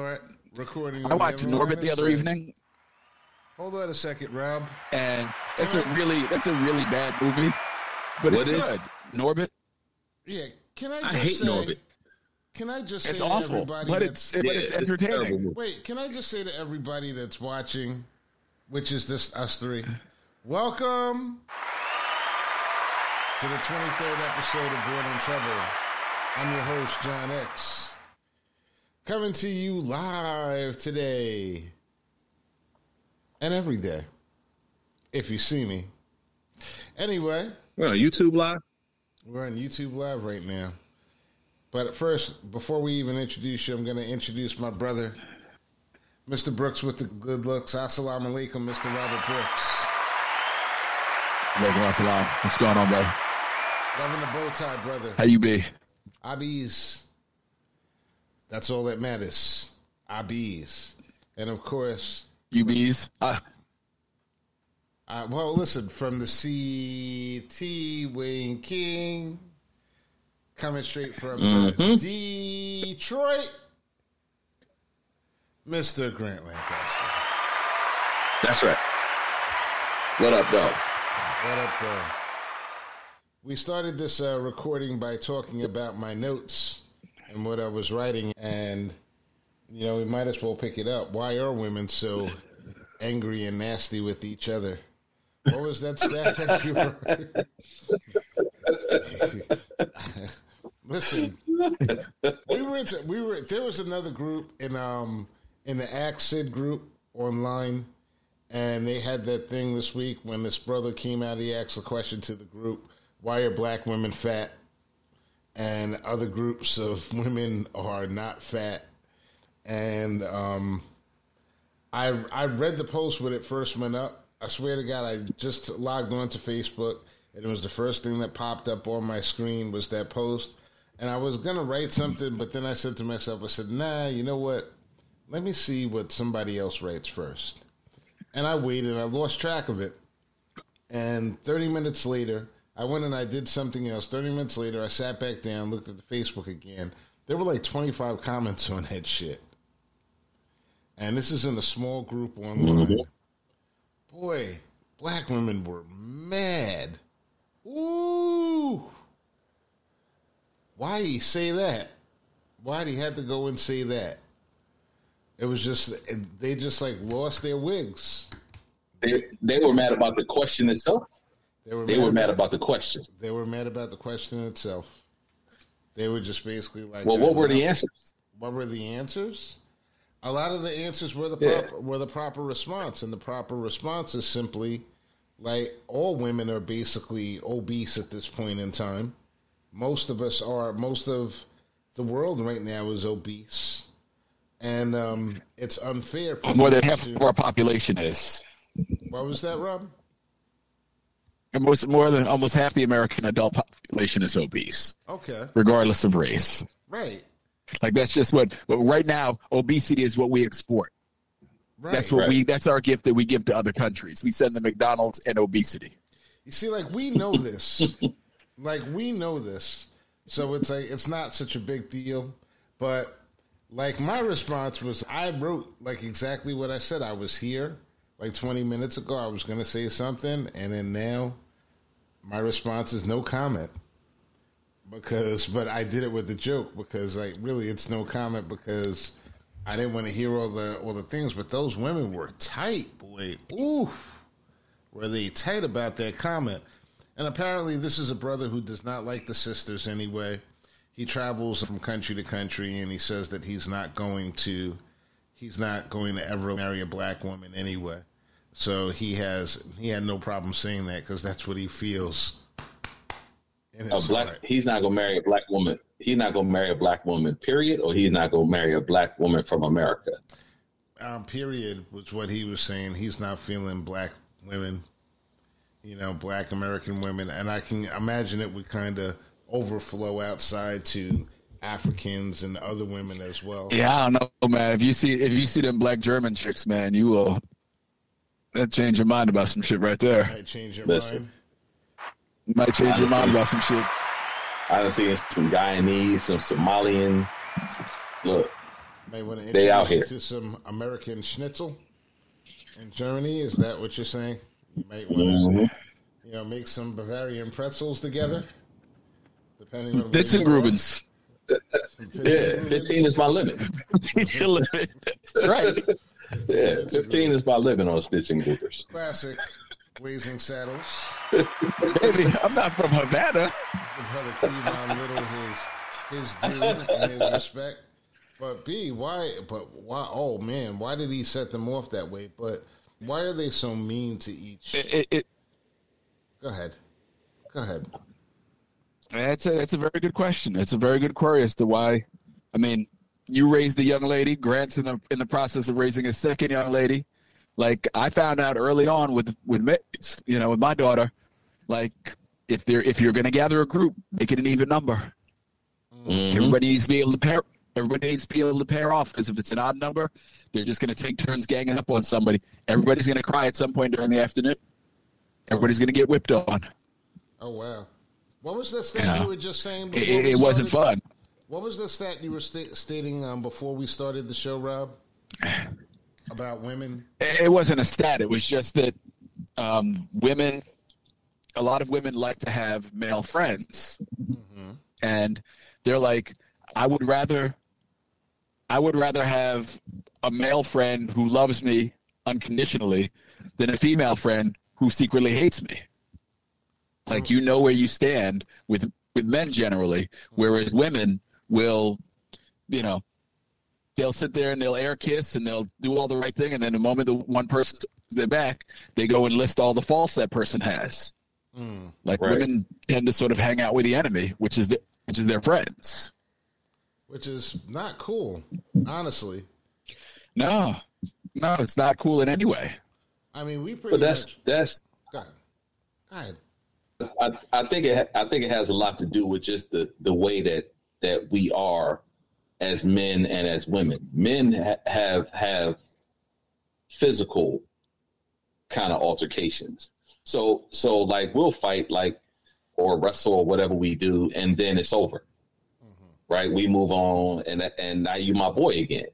All right, recording. I watched Norbit the other evening. Hold on a second, Rob. And that's a really that's a really bad movie, but What it's is? good. Norbit, Yeah, can I just I hate say? Norbit. Can I just say it's to awful, everybody but that's- it's but it's a entertaining. movie. Wait, can I just say to everybody that's watching, which is just us three, welcome to the 23rd episode of Born in Trouble. I'm your host, John X. Coming to you live today and every day, if you see me. Anyway, We're on YouTube Live. we're on YouTube Live right now. But first, before we even introduce you, I'm going to introduce my brother, Mr. Brooks with the good looks. Assalamu alaikum, Mr. Robert Brooks. Alaikum assalam. What's going on, brother? Loving the bow tie, brother. How you be? I Abis. That's all that matters. Abis. And of course, You bees? Uh, uh, well, listen, from the CT, Wayne King, coming straight from the Detroit, Mr. Grant Lancaster. That's right. What up, though? What up, though? We started this uh, recording by talking about my notes and what I was writing, and you know we might as well pick it up. Why are women so angry and nasty with each other? What was that stat that you were? Listen, we were into, we were there was another group in um in the Axid group online and they had that thing this week when this brother came out. He asked a question to the group: "Why are black women fat?" And other groups of women are not fat. And um, I I read the post when it first went up. I swear to God, I just logged on to Facebook, and it was the first thing that popped up on my screen was that post. And I was gonna write something, but then I said to myself, I said, "Nah, you know what? Let me see what somebody else writes first. And I waited. I lost track of it. And 30 minutes later, I went and I did something else. 30 minutes later, I sat back down, looked at the Facebook again. There were like 25 comments on that shit. And this is in a small group online. Mm-hmm. Boy, black women were mad. Ooh. Why he say that? Why'd he have to go and say that? It was just they just like lost their wigs. They they were mad about the question itself. They were They were mad about the question. They were mad about the question itself. They were just basically like, Well, what were the answers? What were the answers? A lot of the answers were the Yeah. proper were the proper response, and the proper response is simply like all women are basically obese at this point in time. Most of us are. Most of the world right now is obese, and um, it's unfair. more than half to- of our population is. What was that, Rob? And most more than almost half the American adult population is obese, Okay, regardless of race. right, Like that's just what. But right now, obesity is what we export. right. That's what Right. we. That's our gift that we give to other countries. We send them McDonald's and obesity. You see, like we know this, like we know this, so it's like it's not such a big deal. But like my response was, I wrote like exactly what I said. I was here like 20 minutes ago. I was going to say something, and then now my response is no comment because, but I did it with a joke because like really it's no comment because I didn't want to hear all the all the things. But those women were tight, boy. Oof were they tight about that comment. And apparently, this is a brother who does not like the sisters anyway. He travels from country to country, and he says that he's not going to, he's not going to ever marry a black woman anyway. So he has, he had no problem saying that because that's what he feels. In A black. heart. He's not gonna marry a black woman. He's not gonna marry a black woman. Period. Or he's not gonna marry a black woman from America. um, period was what he was saying. He's not feeling black women, you know, black American women, and I can imagine it would kind of overflow outside to Africans and other women as well. Yeah, I don't know, man. If you see if you see them black German chicks, man, you will. That change your mind about some shit right there. Might change your Listen. mind. Might change your mind about some shit. I done seen some Guyanese, some Somalian. Look, May want to They out here. you to some American schnitzel in Germany. Is that what you're saying? You might want to, Mhm. you know, make some Bavarian pretzels together. Depending on Bits and where you are. Grubens. Yeah, fifteen is my limit. That's right. Yeah, fifteen is my living on stitching groupers. classic Blazing Saddles. Baby, I'm not from Havana. Give brother Cleavon Little his his due and his respect. But B, why? But why? Oh man, why did he set them off that way? But why are they so mean to each? It, it, it, Go ahead, go ahead. That's a that's a very good question. It's a very good query as to why. I mean, you raised the young lady. Grant's in the in the process of raising a second young lady. Like I found out early on with with me, you know, with my daughter, like if they're if you're going to gather a group, make it an even number. Mhm. Everybody needs to be able to pair. Everybody needs to be able to pair off because if it's an odd number, they're just going to take turns ganging up on somebody. Everybody's going to cry at some point during the afternoon. Everybody's going to get whipped on. Oh wow, what was the stat Yeah. you were just saying? It, it, wasn't fun. What was the stat you were sta- stating um, before we started the show, Rob? About women. It wasn't a stat. It was just that um, women, a lot of women like to have male friends, and they're like, I would rather, I would rather have a male friend who loves me unconditionally than a female friend who secretly hates me. Like you know where you stand with with men generally, whereas women will, you know, they'll sit there and they'll air kiss and they'll do all the right thing, and then the moment the one person's their back, they go and list all the faults that person has. Mm. Like Right. women tend to sort of hang out with the enemy, which is the, which is their friends. Which is not cool, honestly. No, no, it's not cool in any way. I mean, we pretty But that's much. that's Go ahead. Go ahead. I, I think it I think it has a lot to do with just the the way that that we are as men and as women. Men ha- have have physical kind of altercations. So so like we'll fight like or wrestle or whatever we do, and then it's over. Mm-hmm. Right? We move on, and and now you my boy again.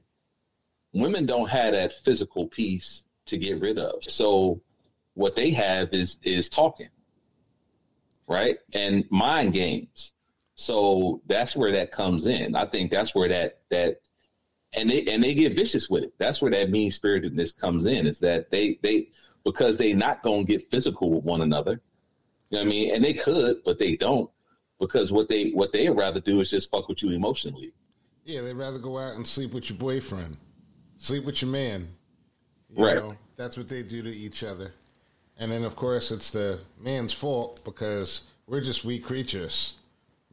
Women don't have that physical piece to get rid of. So what they have is is talking right? And mind games. So that's where that comes in. I think that's where that that and they and they get vicious with it. That's where that mean spiritedness comes in. Is that they they because they not gonna get physical with one another. You know what I mean? And they could, but they don't because what they what they would rather do is just fuck with you emotionally. Yeah, they'd rather go out and sleep with your boyfriend, sleep with your man. You Right. know, that's what they do to each other. And then, of course, it's the man's fault because we're just weak creatures.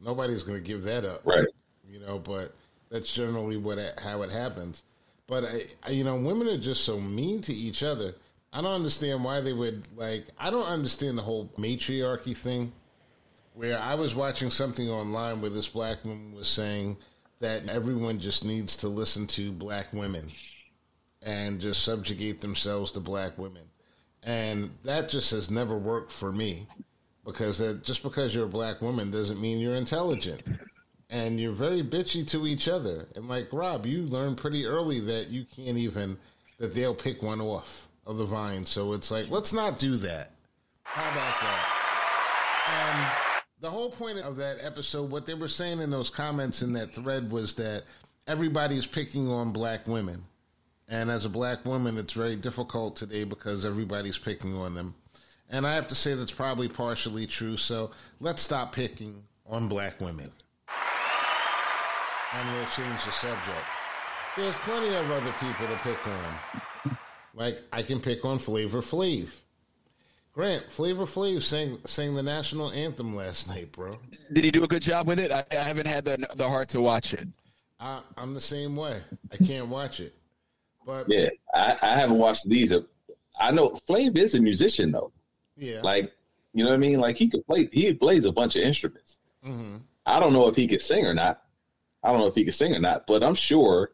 Nobody's going to give that up. Right. you know, but that's generally what how it happens. But I, I, you know, women are just so mean to each other. I don't understand why they would like. I don't understand the whole matriarchy thing. Where I was watching something online where this black woman was saying that everyone just needs to listen to black women and just subjugate themselves to black women, and that just has never worked for me because that, just because you're a black woman doesn't mean you're intelligent and you're very bitchy to each other. And like Rob, you learned pretty early that you can't even that they'll pick one off of the vine. So it's like, let's not do that. How about that? And the whole point of that episode, what they were saying in those comments in that thread was that everybody's picking on black women. And as a black woman, it's very difficult today because everybody's picking on them. And I have to say that's probably partially true. So let's stop picking on black women and we'll change the subject. There's plenty of other people to pick on. Like I can pick on Flavor Flav. Grant, Flavor Flav sang sang the national anthem last night, bro. Did he do a good job with it? I, I haven't had the the heart to watch it. I, I'm the same way. I can't watch it, but yeah, Yeah, I, I haven't watched these. I know Flav is a musician though. Like, you know what I mean? Like he could play. He plays a bunch of instruments. hmm I don't know if he could sing or not. I don't know if he could sing or not, but I'm sure,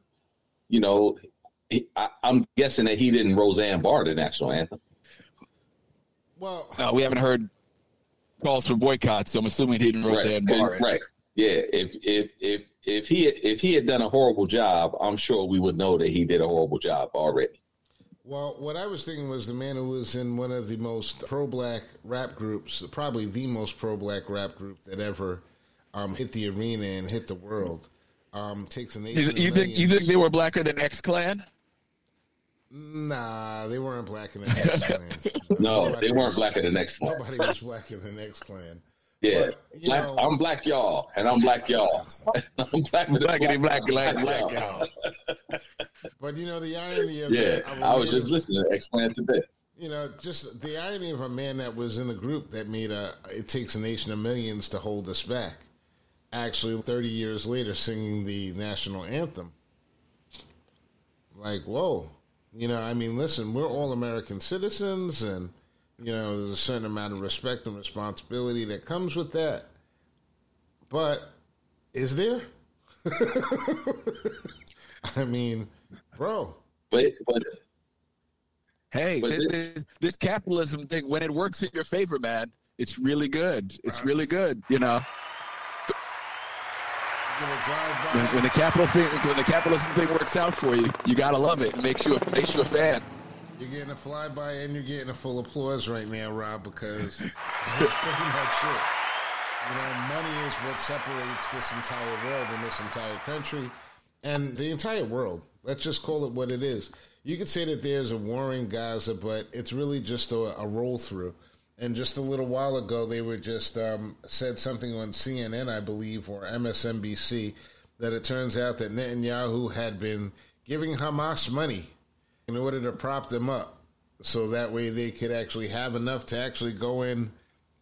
you know, he, I, I'm guessing that he didn't Roseanne Barr the national anthem. well, No, we haven't heard calls for boycotts, so I'm assuming he didn't Roseanne right, Barr. it. right. Yeah, if if if if he if he had done a horrible job, I'm sure we would know that he did a horrible job already. Well, what I was thinking was the man who was in one of the most pro-black rap groups, probably the most pro-black rap group that ever um, hit the arena and hit the world. Um, takes a nation. You, you think you think they were blacker than X Clan? Nah, they weren't blacker than X Clan. no, nobody they weren't was, blacker than X Clan. Nobody was blacker than X Clan. Yeah, but, black, know, I'm black, y'all, and I'm black, y'all. I'm black, black, black, black, black, black, y'all. But you know the irony of yeah, that, I was just listening to X Clan today. You know, just the irony of a man that was in the group that made a "It Takes a Nation of Millions to Hold Us Back." Actually, 30 years later, singing the national anthem. Like, whoa, you know, I mean, listen, we're all American citizens, and you know, there's a certain amount of respect and responsibility that comes with that. But is there? I mean, bro. But, but hey, but this, this, this, capitalism thing, when it works in your favor, man, it's really good. It's right. really good, you know. When, when, the capital thing, when the capitalism thing works out for you, you gotta love it. It makes you a, makes you a fan. You're getting a flyby and you're getting a full applause right now, Rob, because that's pretty much it. You know, money is what separates this entire world and this entire country and the entire world. Let's just call it what it is. You could say that there's a war in Gaza, but it's really just a, a roll through. And just a little while ago, they were just um, said something on CNN, I believe, or MSNBC, that it turns out that Netanyahu had been giving Hamas money in order to prop them up, so that way they could actually have enough to actually go in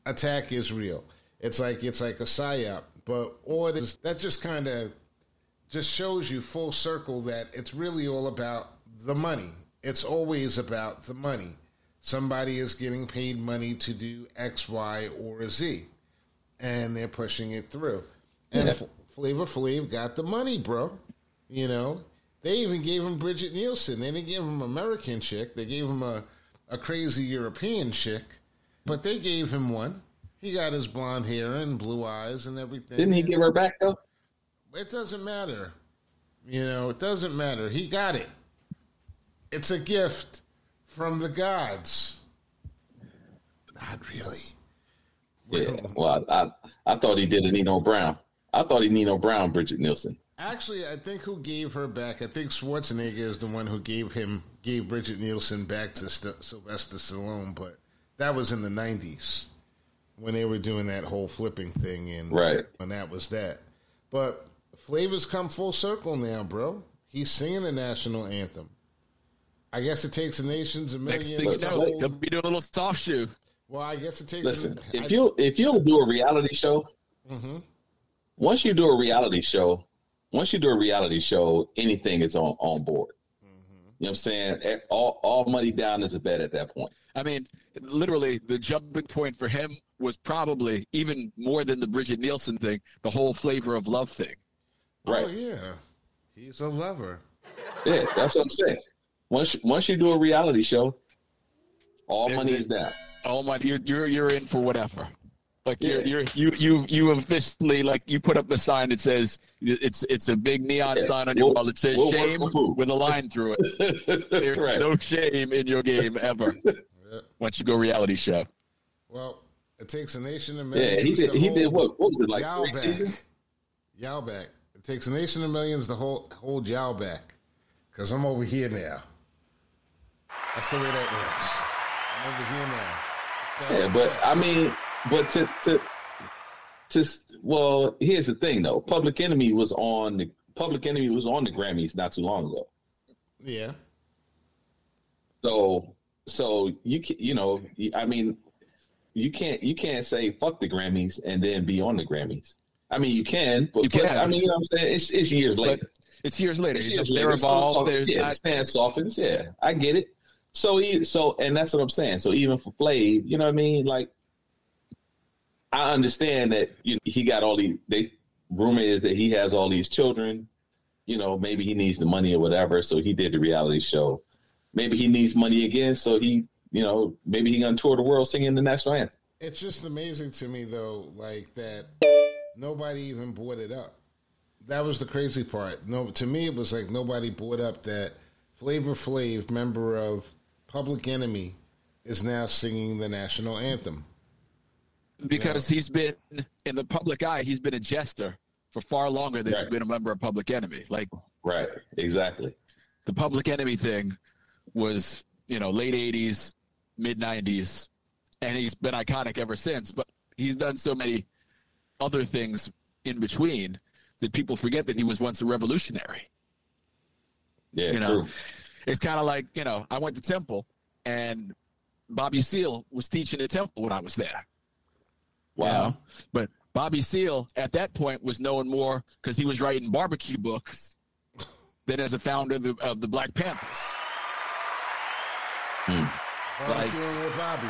attack Israel. It's like it's like a psyop, but all that just kind of just shows you full circle that it's really all about the money. It's always about the money somebody is getting paid money to do X, Y, or Z, and they're pushing it through. And yeah. F- Flavor Flav got the money, bro. You know, they even gave him Brigitte Nielsen. They didn't give him American chick. They gave him a, a crazy European chick, but they gave him one. He got his blonde hair and blue eyes and everything. Didn't he give her back though? It doesn't matter. You know, it doesn't matter. He got it. It's a gift from the gods. Not really. Yeah. Well, I, I, I thought he did a Nino Brown. I thought he Nino Brown, Brigitte Nielsen. Actually, I think who gave her back? I think Schwarzenegger is the one who gave him gave Brigitte Nielsen back to St- Sylvester Stallone, but that was in the '90s when they were doing that whole flipping thing, and right, and that was that. But Flavor's come full circle now, bro. He's singing the national anthem. I guess it takes a nation's a million. Next thing you know, he'll be doing a little soft shoe. Well, I guess it takes. Listen, an, if I, you if you'll do a reality show, mm-hmm. once you do a reality show, once you do a reality show, anything is on on board. Mm-hmm. You know what I'm saying? All all money down is a bet at that point. I mean, literally, the jumping point for him was probably even more than the Brigitte Nielsen thing, the whole flavor of love thing. Right? Oh yeah, he's a lover. Yeah, that's what I'm saying. Once once you do a reality show, all money is down. All money, you're you're you're in for whatever. Like yeah. you're, you're you you you officially like you put up the sign that says it's it's a big neon yeah. sign on your we'll, wall that says we'll shame with a line through it. There's right. no shame in your game ever. Yeah. Once you go reality show. Well, it takes a nation of millions. Yeah, he did. he did what? What was it like? Yao back. Yao back. It takes a nation of millions to hold hold y'all back. Because I'm over here now. That's the way that works. I'm over here now. Yeah, but I mean, but to to to well, here's the thing though. Public Enemy was on the Public Enemy was on the Grammys not too long ago. Yeah. So so you can, you know I mean you can't you can't say fuck the Grammys and then be on the Grammys. I mean you can, but, you can. But, I mean you know what I'm saying it's, it's years later. But it's years later. It's years later. Evolved, so, yeah, not... stand softens. Yeah, I get it. So he, so, and that's what I'm saying. So even for Flav, you know what I mean? Like, I understand that you know, he got all these. They rumor is that he has all these children. You know, maybe he needs the money or whatever. So he did the reality show. Maybe he needs money again. So he, you know, maybe he gonna tour the world singing the national anthem. It's just amazing to me though, like that nobody even brought it up. that was the crazy part. No, to me, it was like nobody brought up that Flavor Flav, member of Public Enemy, is now singing the national anthem. Because he's been in the public eye, he's been a jester for far longer than Right. he's been a member of Public Enemy. Like Right. Exactly. the Public Enemy thing was, you know, late '80s, mid '90s, and he's been iconic ever since. But he's done so many other things in between that people forget that he was once a revolutionary. Yeah. You know, true. it's kind of like you know, I went to Temple, and Bobby Seale was teaching at Temple when I was there. you Wow. know? But Bobby Seale at that point was known more because he was writing barbecue books than as a founder of the, of the Black Panthers. Hmm. Barbecuing with Bobby.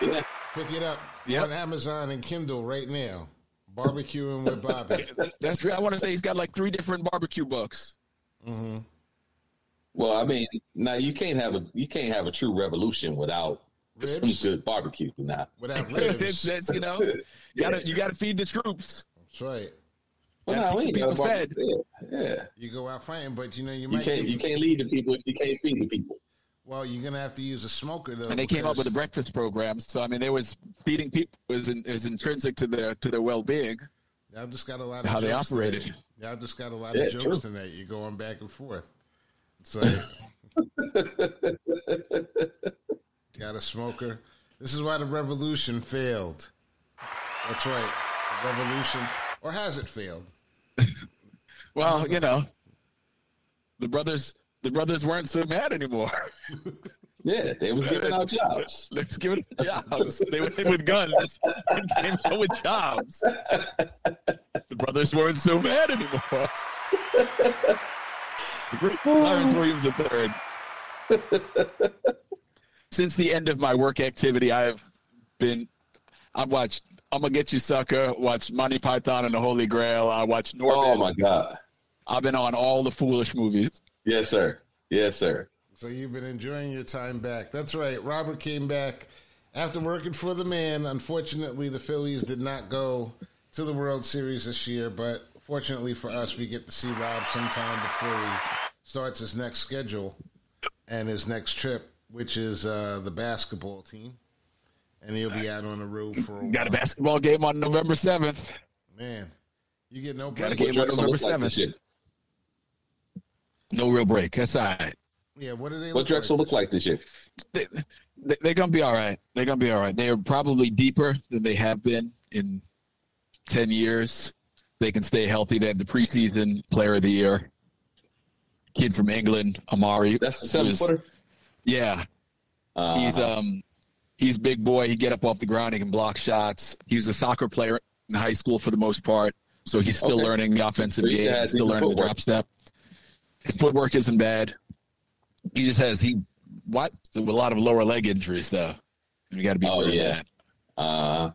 Yeah. Pick it up Yep. on Amazon and Kindle right now. Barbecuing with Bobby. That's true. I want to say he's got like three different barbecue books. Mm-hmm. Well, I mean, now you can't have a you can't have a true revolution without some good barbecue. Now, Without That's, ribs. that's, you know, you gotta you gotta feed the troops. That's right. well, Gotta no, we keep ain't the got a people barbecue. Yeah, yeah. You go out fighting, but you know you You might. can't give- you can't lead the people if you can't feed the people. Well, you're gonna have to use a smoker though. And they came up with a breakfast program. So I mean, there was feeding people is in, is intrinsic to their to their well being. Y'all just got a lot of How they jokes operated. Tonight. Y'all just got a lot Yeah, of jokes true. tonight. You're going back and forth. So got a smoker. This is why the revolution failed. That's right. The revolution, or has it failed? Well, you know, the brothers the brothers weren't so mad anymore. Yeah, they was giving out jobs. They was giving jobs. They went in with guns and came out with jobs. The brothers weren't so mad anymore. Lawrence Williams III. Since the end of my work activity, I have been. I've watched I'm gonna get you, sucker. Watched Monty Python and the Holy Grail. I watched Norman. Oh my God! I've been on all the foolish movies. Yes, sir. Yes, sir. So you've been enjoying your time back. That's right. Robert came back after working for the man. Unfortunately, the Phillies did not go to the World Series this year, but fortunately for us, we get to see Rob sometime before he starts his next schedule and his next trip, which is uh, the basketball team. And he'll be out on the road for a Got a basketball game on November 7th. Man, you get no break. Got a game on November 7th. No real break. That's all right. Yeah, what do they What look Drexel like? look like this year? They, they, they're gonna be all right. They're gonna be all right. They are probably deeper than they have been in ten years. They can stay healthy. They have the preseason player of the year, kid from England, Amari. That's the seven footer. Yeah, Uh, he's um he's big boy. He get up off the ground. He can block shots. He was a soccer player in high school for the most part, so he's still Okay. learning the offensive So game. He's still decent learning the drop step. His footwork isn't bad. He just has he what a lot of lower leg injuries though. You got to be Oh, aware of yeah. that. uh,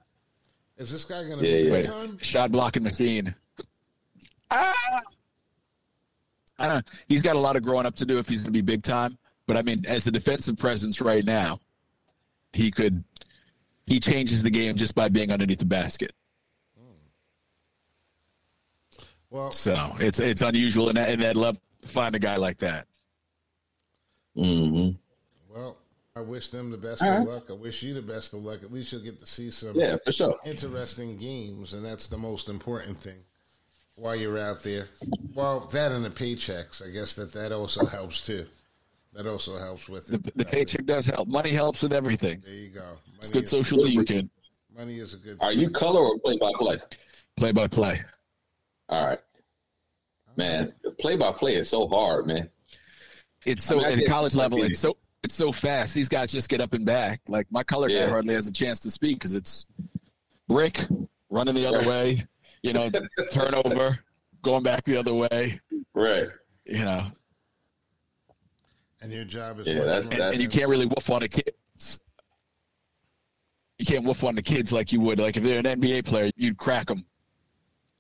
Is this guy going to Yeah, be yeah. big time? shot blocking machine. Ah! I don't know. He's got a lot of growing up to do if he's going to be big time. But I mean, as a defensive presence right now, he could he changes the game just by being underneath the basket. Well, So it's it's unusual in that, in that level to find a guy like that. hmm well, I wish them the best All of right. luck. I wish you the best of luck. At least you'll get to see some Yeah, for sure. interesting games, and that's the most important thing while you're out there. Well, that and the paychecks, I guess that that also helps too. That also helps with The, it. the paycheck does help. Money helps with everything. There you go. Money, It's good social What do you- lubricant. money is a good. Are you color or play by play? Play by play. All right, man. Play by play is so hard, man. It's so I mean, at the college it's level. any- It's so it's so fast. These guys just get up and back. Like my color guy hardly has a chance to speak because it's brick running the other Right. way. You know, turnover, going back the other way. Right. You know, And your job is Yeah, much that's- more and, and you can't really woof on the kids. You can't woof on the kids like you would. Like if they're an NBA player, you'd crack them.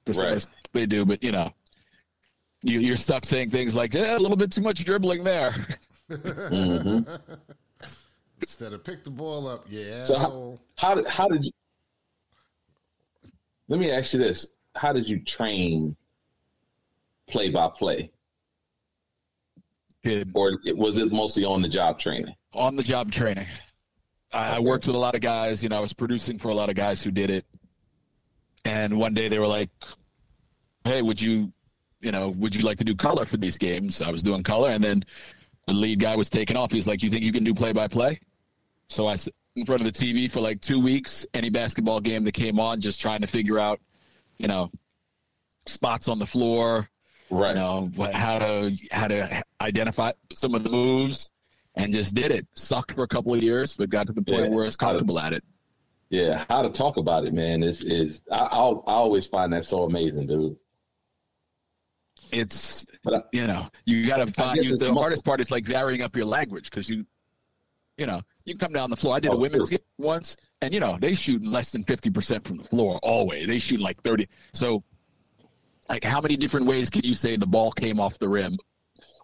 For Right. of they do, but you know, you, you're stuck saying things like eh, a little bit too much dribbling there. hmm Instead of pick the ball up, yeah, So how- asshole. How did how did you? Let me ask you this: How did you train play by play, Did or was it mostly on the job training? on the job training. I, I worked with a lot of guys. You know, I was producing for a lot of guys who did it. And one day they were like, "Hey, would you, you know, would you like to do color for these games?" I was doing color, and then the lead guy was taking off. He's like, "You think you can do play by play?" So I sat in front of the TV for like two weeks. Any basketball game that came on, just trying to figure out, you know, spots on the floor, Right. you know what, how to how to identify some of the moves and just did it sucked for a couple of years but got to the point Yeah. where it's comfortable at it Yeah, how to talk about it, man, is is I I'll, I always find that so amazing, dude. It's you know you got to find you, the muscle. hardest part is like varying up your language because you you know you come down the floor i did Oh, a women's game once and you know they shoot less than 50% from the floor always they shoot like 30 so like how many different ways can you say the ball came off the rim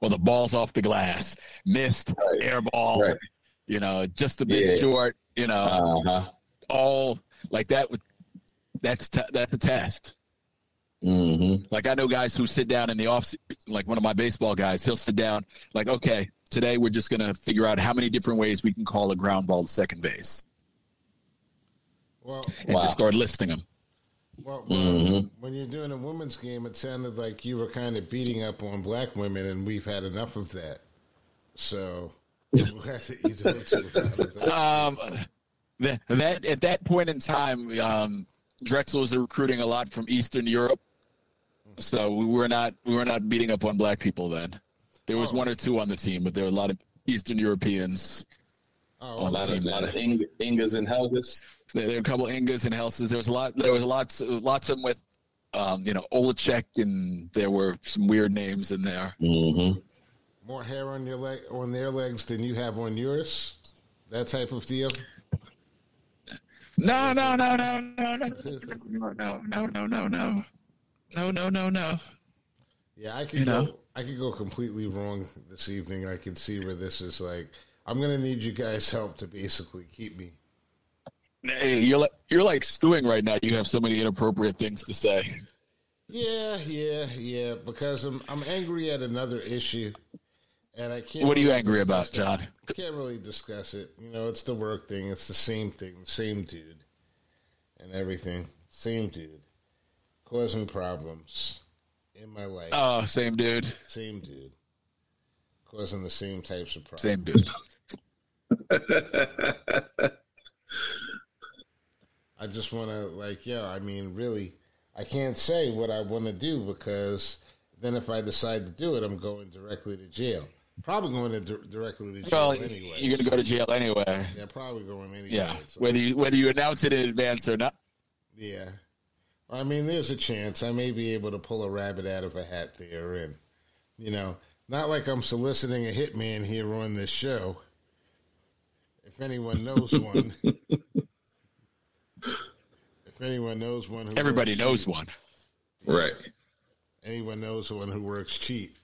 or the ball's off the glass missed Right. air ball Right. you know just a bit Yeah. short you know Uh huh. all like that would that's t- that's a test Mm-hmm. like i know guys who sit down in the off like one of my baseball guys he'll sit down like okay today we're just going to figure out how many different ways we can call a ground ball to second base Well, and Wow. just start listing them well, well Mhm. when you're doing a women's game, it sounded like you were kind of beating up on black women, and we've had enough of that. So I'm glad that you don't do that. um that, that at that point in time um drexel was recruiting a lot from eastern europe so we were not we were not beating up on black people then there was Oh. one or two on the team but there were a lot of eastern europeans Oh, A on the lot of, team lot of. Ing- Ingas and Helgas. There, there were a couple Ingas and Helses. There was a lot. There was lots, lots of them with, um, you know, Olacek, and there were some weird names in there. Mm-hmm. more hair on your leg on their legs than you have on yours. That type of deal. No, no, no, no, no, no, no, no, no, no, no, no, no, no, no, no. Yeah, I could You go. I could go completely wrong this evening. I can see where this is like. I'm gonna need you guys' help to basically keep me. Hey, you're like you're like stewing right now. You have so many inappropriate things to say. Yeah, yeah, yeah. Because I'm I'm angry at another issue, and I can't. What are you really angry about, that. John? I can't really discuss it. You know, it's the work thing. It's the same thing, the same dude, and everything. Same dude, causing problems in my life. Oh, same dude, Same dude, causing the same types of problems. same dude. I just want to like, yeah. I mean, really, I can't say what I want to do because then if I decide to do it, I'm going directly to jail. Probably going to di- directly to jail Well, anyway. you're gonna go to jail anyway. Yeah, probably going anyway. Yeah, So, whether you whether you announce it in advance or not. yeah. I mean, there's a chance I may be able to pull a rabbit out of a hat there, and you know, not like I'm soliciting a hitman here on this show. If anyone knows one, if anyone knows one, who Everybody knows cheap, one. Right. anyone knows one who works cheap,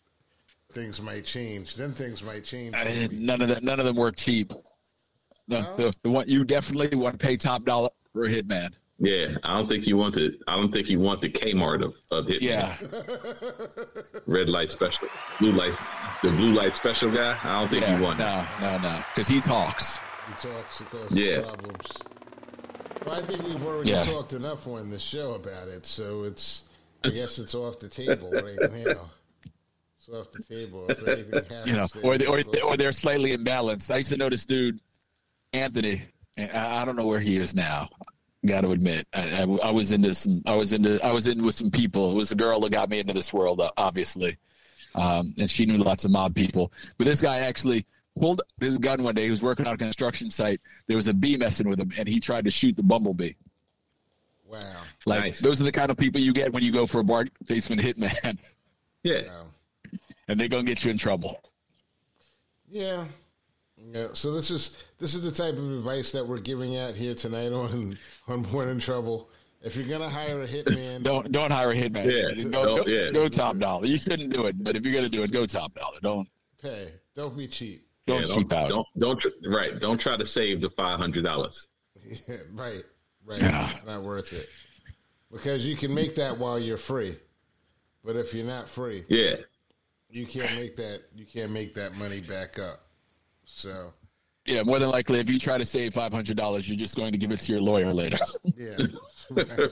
things might change. Then things might change. for Uh. None of that. None of them work cheap. No, No? the, the one you definitely want to pay top dollar for a hitman. Yeah, I don't think you want to. I don't think you want the Kmart of of Hitman. Yeah, Red light special, blue light, the blue light special guy. I don't think yeah. you want. No, no, no. Because he talks. He talks because Yeah. problems. Well, I think we've already Yeah. talked enough on the show about it, so it's. I guess it's off the table right now. It's off the table. If anything happens, You know, then or they, or, we'll go- or they're slightly imbalanced. I used to know this dude, Anthony. and I I don't know where he is now. Got to admit, I, I, I was into some. I was into. I was in with some people. It was a girl that got me into this world, uh, obviously, um, and she knew lots of mob people. But this guy actually pulled his gun one day. He was working on a construction site. There was a bee messing with him, and he tried to shoot the bumblebee. wow, Like Nice. those are the kind of people you get when you go for a bar basement hitman, Yeah, wow, and they're gonna get you in trouble. yeah. Yeah, so this is this is the type of advice that we're giving out here tonight on on Born in Trouble. If you're gonna hire a hitman, Don't don't hire a hitman. Yeah, go, don't- go, yeah. go top dollar. You shouldn't do it, but if you're gonna do it, go top dollar. Don't pay. Don't be cheap. don't Yeah, cheap out. Don't don't right. Don't try to save the five hundred dollars. Yeah, right, right. Yeah. It's not worth it because you can make that while you're free. But if you're not free, Yeah. you can't make that. You can't make that money back up. So Yeah, more than likely, if you try to save five hundred dollars, you're just going to give it to your lawyer later. yeah,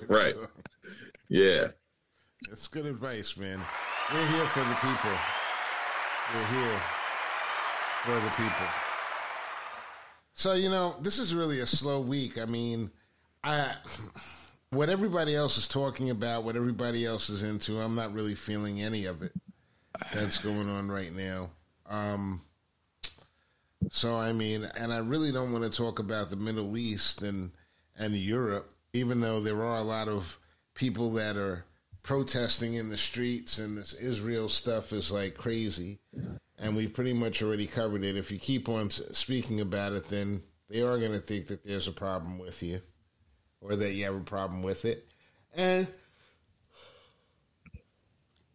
Right. So, Yeah. it's good advice, man. We're here for the people. We're here for the people. So you know, this is really a slow week. I mean, I what everybody else is talking about, what everybody else is into, I'm not really feeling any of it that's going on right now. Um, so I mean, and I really don't want to talk about the Middle East and and Europe, even though there are a lot of people that are protesting in the streets, and this Israel stuff is like crazy. And we pretty much already covered it. If you keep on speaking about it, then they are going to think that there's a problem with you, or that you have a problem with it. And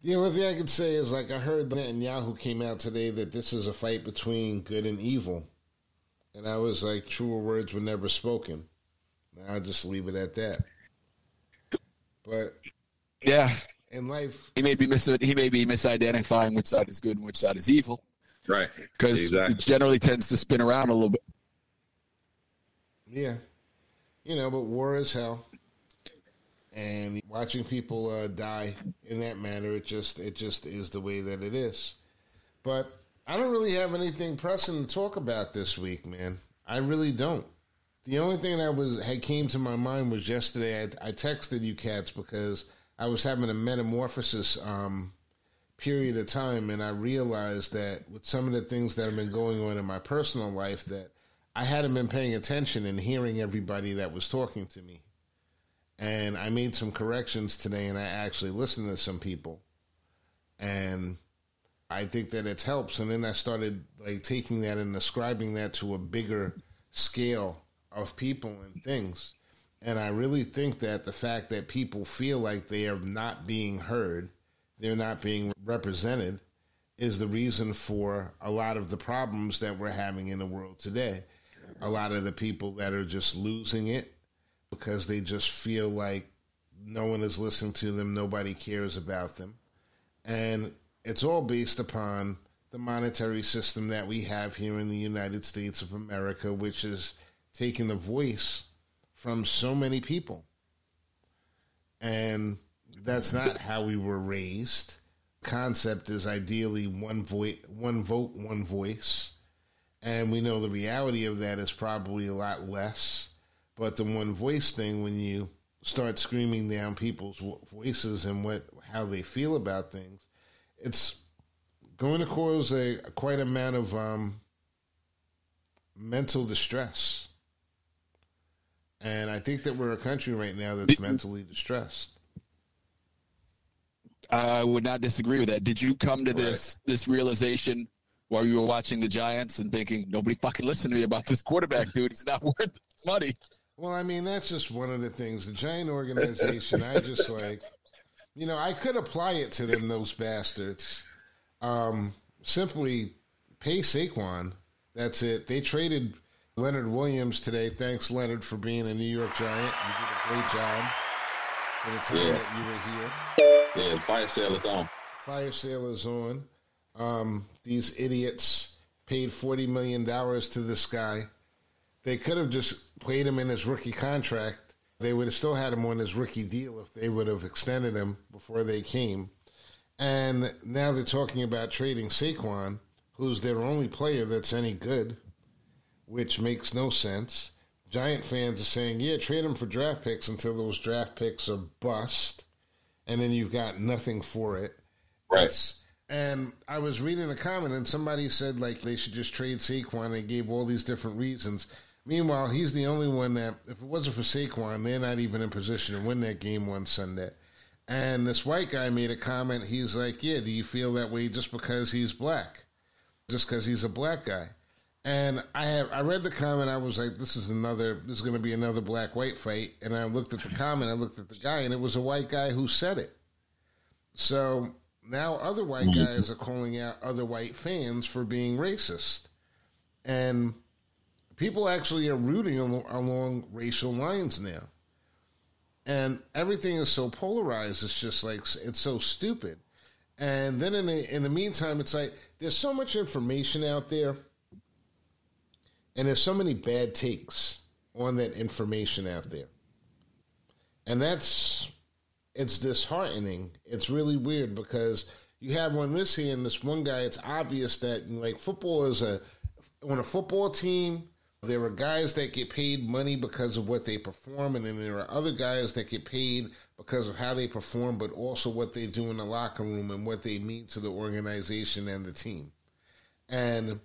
the only thing I can say is, like I heard Netanyahu came out today that this is a fight between good and evil, and I was like, truer words were never spoken. I'll just leave it at that. But yeah, in life, he may be mis- he may be misidentifying which side is good and which side is evil Right. because Exactly. it generally tends to spin around a little bit. yeah, you know, but war is hell, and watching people uh, die in that manner, it just it just is the way that it is. But I don't really have anything pressing to talk about this week, man. I really don't. The only thing that was had came to my mind was yesterday. I, I texted you cats because I was having a metamorphosis um, period of time, and I realized that with some of the things that have been going on in my personal life, that I hadn't been paying attention and hearing everybody that was talking to me. And I made some corrections today, and I actually listened to some people, and I think that it helps. And then I started like taking that and ascribing that to a bigger scale of people and things. And I really think that the fact that people feel like they are not being heard, they're not being represented, is the reason for a lot of the problems that we're having in the world today. A lot of the people that are just losing it because they just feel like no one is listening to them, nobody cares about them. And it's all based upon the monetary system that we have here in the United States of America, which is taking the voice from so many people. And that's not how we were raised. Concept is ideally one voice, one vote, one voice. And we know the reality of that is probably a lot less. But the one voice thing, when you start screaming down people's voices and what how they feel about things, it's going to cause a quite amount of um, mental distress. And I think that we're a country right now that's mentally distressed. I would not disagree with that. Did you come to this this realization while you were watching the Giants and thinking nobody fucking listened to me about this quarterback dude? He's not worth his money. Well, I mean, that's just one of the things. The giant organization, I just like, you know, I could apply it to them, those bastards. Um, simply pay Saquon. That's it. They traded Leonard Williams today. Thanks, Leonard, for being a New York Giant. You did a great job for the time Yeah. that you were here. Yeah. Fire sale is on. Fire sale is on. Um, these idiots paid $40 million to this guy. They could have just played him in his rookie contract. They would have still had him on his rookie deal if they would have extended him before they came. And now they're talking about trading Saquon, who's their only player that's any good, which makes no sense. Giant fans are saying, yeah, trade him for draft picks until those draft picks are bust, and then you've got nothing for it. Right. It's- and I was reading a comment, and somebody said like they should just trade Saquon. They gave all these different reasons. Meanwhile, he's the only one that, if it wasn't for Saquon, they're not even in position to win that game one Sunday. And this white guy made a comment. He's like, "Yeah, do you feel that way just because he's black? Just because he's a black guy?" And I have I read the comment. I was like, "This is another. This is going to be another black white fight." And I looked at the comment. I looked at the guy, and it was a white guy who said it. So now other white mm-hmm. guys are calling out other white fans for being racist, and people actually are rooting along, racial lines now. And everything is so polarized. It's just like it's so stupid. And then in the in the meantime, it's like there's so much information out there, and there's so many bad takes on that information out there, and that's it's disheartening. It's really weird because you have on this hand this one guy. It's obvious that like football is a on a football team. There are guys that get paid money because of what they perform, and then there are other guys that get paid because of how they perform, but also what they do in the locker room and what they mean to the organization and the team. And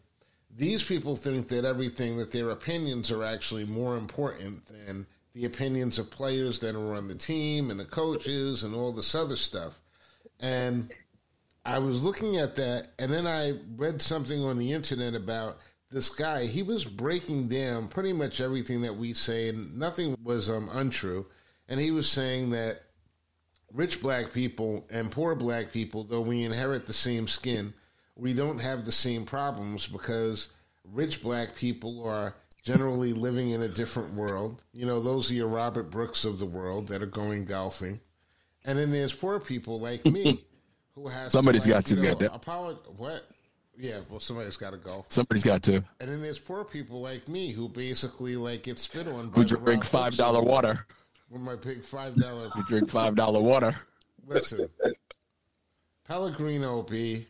these people think that everything, that their opinions are actually more important than the opinions of players that are on the team and the coaches and all this other stuff. And I was looking at that, and then I read something on the internet about this guy. He was breaking down pretty much everything that we say, and nothing was um, untrue. And he was saying that rich black people and poor black people, though we inherit the same skin, we don't have the same problems because rich black people are generally living in a different world. You know, those are your Robert Brooks of the world that are going golfing. And then there's poor people like me who has somebody's to, like, got to know, get apolo- what? Yeah, well, somebody's got to go. Somebody's got to. And then there's poor people like me who basically like get spit on. By Who drink five dollar of the world water? With my big five dollar Who drink five dollar water? Listen, Pellegrino B.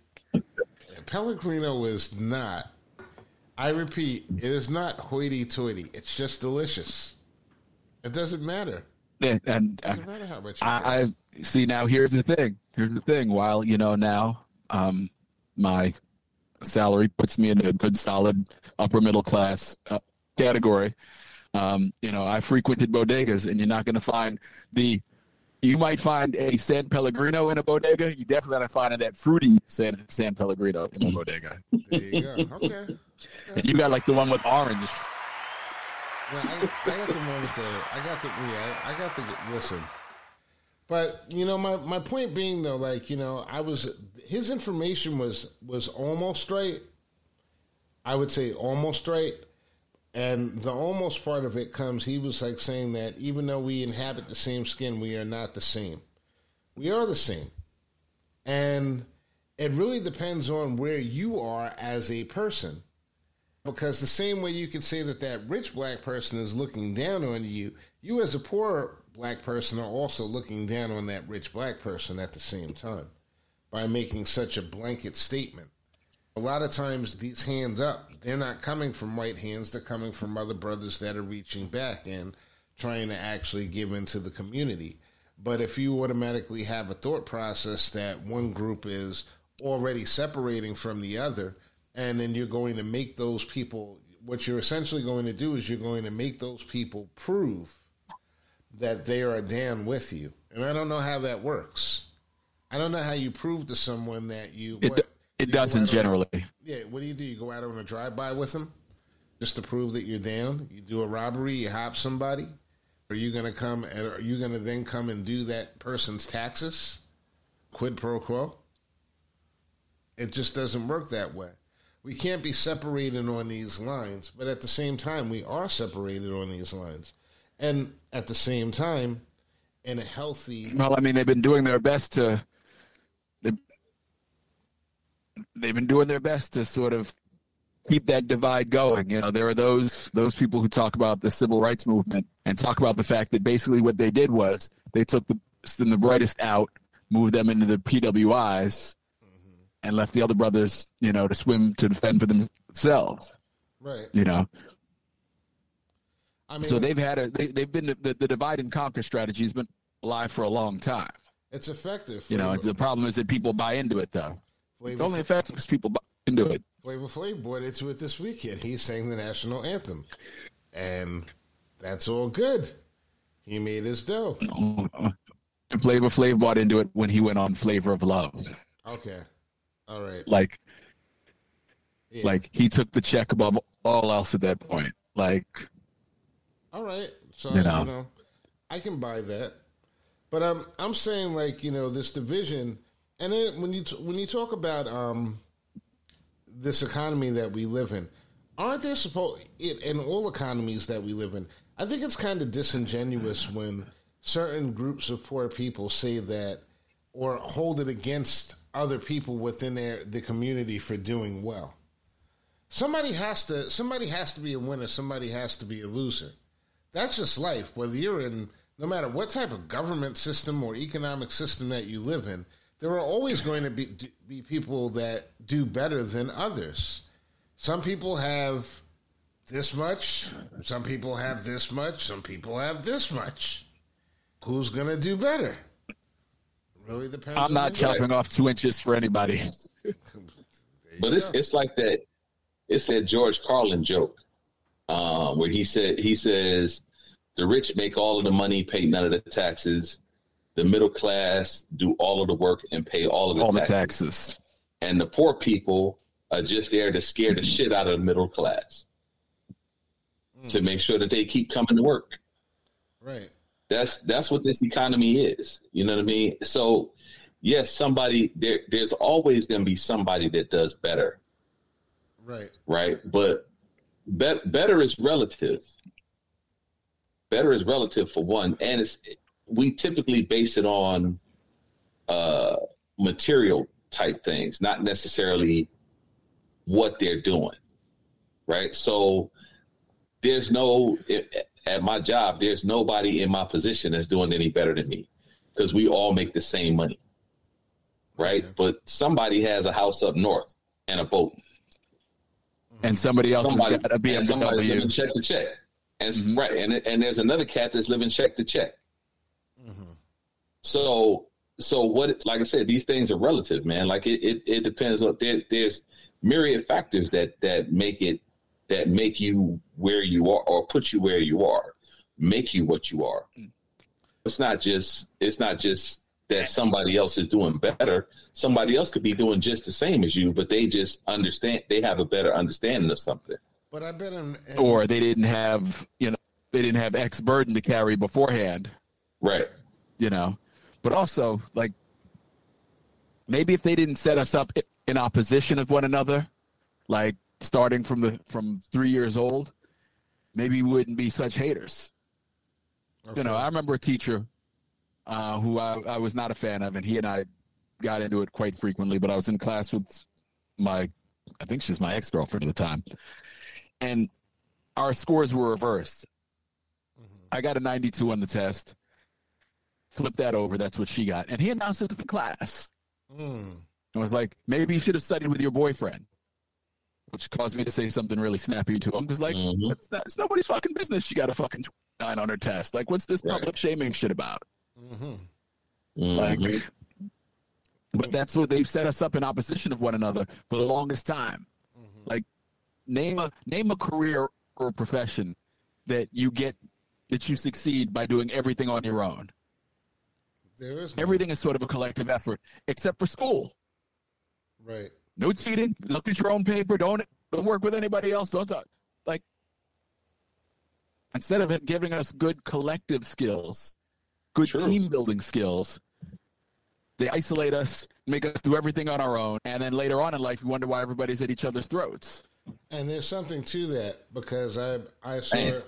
Pellegrino is not. I repeat, it is not hoity-toity. It's just delicious. It doesn't matter. Yeah, and It uh, doesn't matter how much. I. I see now. Here's the thing. Here's the thing. While you know now, um, my salary puts me in a good, solid upper middle class uh, category. Um, you know, I frequented bodegas, and you're not going to find the. You might find a San Pellegrino in a bodega. You definitely not find that fruity San San Pellegrino in a bodega. There you go. Okay. And you got like the one with orange. Yeah, I, I got the one with the. I got the. Yeah, I got the. Listen, but you know, my my point being though, like you know, I was his information was was almost right. I would say almost right, and the almost part of it comes. He was like saying that even though we inhabit the same skin, we are not the same. We are the same, and it really depends on where you are as a person because the same way you can say that that rich black person is looking down on you, you as a poor black person are also looking down on that rich black person at the same time by making such a blanket statement. A lot of times these hands up, they're not coming from white hands, they're coming from other brothers that are reaching back and trying to actually give into the community. But if you automatically have a thought process that one group is already separating from the other, and then you're going to make those people what you're essentially going to do is you're going to make those people prove that they are down with you. And i don't know how that works. I don't know how you prove to someone that you It, what, it you doesn't out on- generally. yeah what do you do? You go out on a drive-by with them just to prove that you're down? You do a robbery you hop somebody? Are you going to come and are you going to then come and do that person's taxes? Quid pro quo? It just doesn't work that way. We can't be separated on these lines, but at the same time, we are separated on these lines. And at the same time, in a healthy, Well, I mean, they've been doing their best to. They, they've been doing their best to sort of keep that divide going. You know, there are those those people who talk about the civil rights movement and talk about the fact that basically what they did was they took the the brightest out, moved them into the PWIs, mm-hmm. and left the other brothers, you know, to swim to defend for themselves. right? You know, I mean, so they've had a they, they've been the, the divide and conquer strategy has been alive for a long time. it's effective. You know, the problem is that people buy into it, though. Flavor It's only effective because people buy into it. Flavor Flav brought into it this weekend. He sang the national anthem, and that's all good. He made his dough. And Flavor Flav bought into it when he went on Flavor of Love. Okay, all right. Like, Yeah. like he took the check above all else at that point. Like, All right. So You you know. know. I can buy that. But I'm I'm saying like, you know, this division and then when you t- when you talk about um this economy that we live in, aren't there supposed it in all economies that we live in? I think it's kind of disingenuous when certain groups of poor people say that or hold it against other people within their the community for doing well. Somebody has to somebody has to be a winner, somebody has to be a loser. That's just life. Whether you're in no matter what type of government system or economic system that you live in, there are always going to be be people that do better than others. Some people have this much, some people have this much, some people have this much. Who's going to do better? Really depends. I'm not chopping off two inches for anybody. but it's it's like that. It's that George Carlin joke um, where he said he says the rich make all of the money, pay none of the taxes. The middle class do all of the work and pay all of the all taxes. the taxes. And the poor people are just there to scare the shit out of the middle class mm. to make sure that they keep coming to work. Right. That's that's what this economy is. You know what I mean? So yes, somebody there there's always gonna be somebody that does better. Right. Right. But be- better is relative. Better is relative for one. And it's we typically base it on uh material type things, not necessarily what they're doing. Right. So there's no at my job, there's nobody in my position that's doing any better than me because we all make the same money, right? Okay. But somebody has a house up north and a boat, and somebody else somebody, has got a BMW. Somebody's check to check, and mm-hmm. right, and and there's another cat that's living check to check. Mm-hmm. So, so what? Like I said, these things are relative, man. Like it, it, it depends on there, there's myriad factors that that make it that make you where you are or put you where you are, make you what you are. It's not just it's not just that somebody else is doing better. Somebody else could be doing just the same as you, but they just understand they have a better understanding of something. But I've been in, in or they didn't have you know they didn't have X burden to carry beforehand. Right. You know. But also like maybe if they didn't set us up in opposition of one another, like starting from the from three years old, maybe we wouldn't be such haters. Okay. You know, I remember a teacher uh, who I, I was not a fan of, and he and I got into it quite frequently. But I was in class with my, I think she's my ex girlfriend at the time, and our scores were reversed. Mm-hmm. I got a 92 on the test. Flip that over. That's what she got. And he announced it to the class. Mm. I was like, maybe you should have studied with your boyfriend which caused me to say something really snappy to him because like mm-hmm. it's, not, it's, nobody's fucking business. She got a fucking nine on her test. Like, what's this public right. shaming shit about? Mm-hmm. Like, mm-hmm. but that's what they've set us up in opposition of one another for the longest time. Mm-hmm. Like, name a name a career or a profession that you get that you succeed by doing everything on your own. There is no. everything is sort of a collective effort, except for school. Right. No cheating. Look at your own paper. Don't don't work with anybody else. Don't talk. Like instead of giving us good collective skills, good True. team building skills, they isolate us, make us do everything on our own, and then later on in life, we wonder why everybody's at each other's throats. And there's something to that because I I saw Man,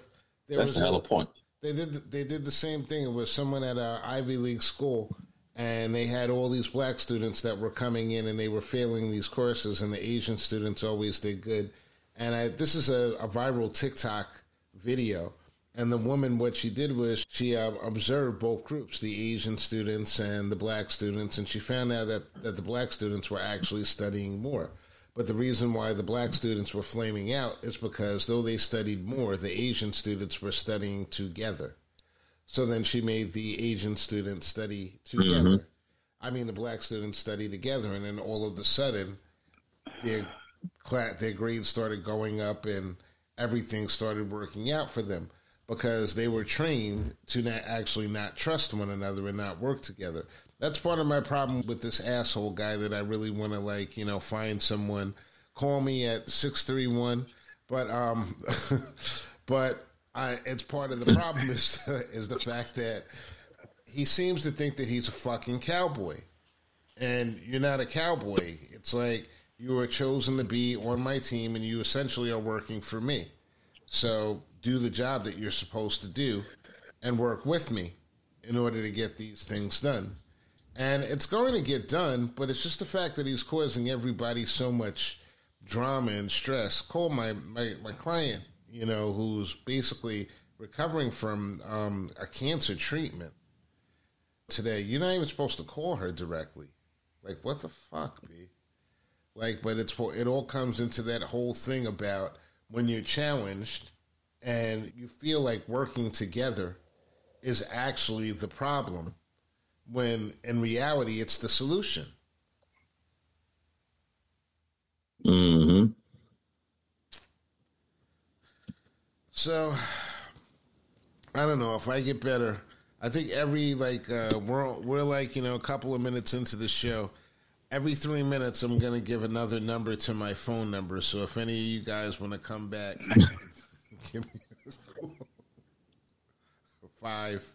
there that's was a a point. They did they did the same thing. It was someone at our Ivy League school and they had all these black students that were coming in and they were failing these courses and the asian students always did good and I, this is a, a, viral tiktok video and the woman what she did was she uh, observed both groups the asian students and the black students and she found out that, that the black students were actually studying more but the reason why the black students were flaming out is because though they studied more the asian students were studying together so then she made the Asian students study together. Mm-hmm. I mean, the black students study together, and then all of a sudden, their their grades started going up, and everything started working out for them because they were trained to not actually not trust one another and not work together. That's part of my problem with this asshole guy that I really want to like, you know, find someone. Call me at six three one, but um, but I, it's part of the problem is is the fact that he seems to think that he's a fucking cowboy, and you're not a cowboy. It's like you were chosen to be on my team, and you essentially are working for me. So do the job that you're supposed to do, and work with me in order to get these things done. And it's going to get done, but it's just the fact that he's causing everybody so much drama and stress. Call my, my, my client, you know, who's basically recovering from um, a cancer treatment today. You're not even supposed to call her directly. Like, what the fuck, B? Like, but it's it all comes into that whole thing about when you're challenged and you feel like working together is actually the problem, when in reality it's the solution. Hmm. So, I don't know if I get better. I think every like uh, we're we're like you know a couple of minutes into the show. Every three minutes, I'm going to give another number to my phone number. So if any of you guys want to come back, give me five.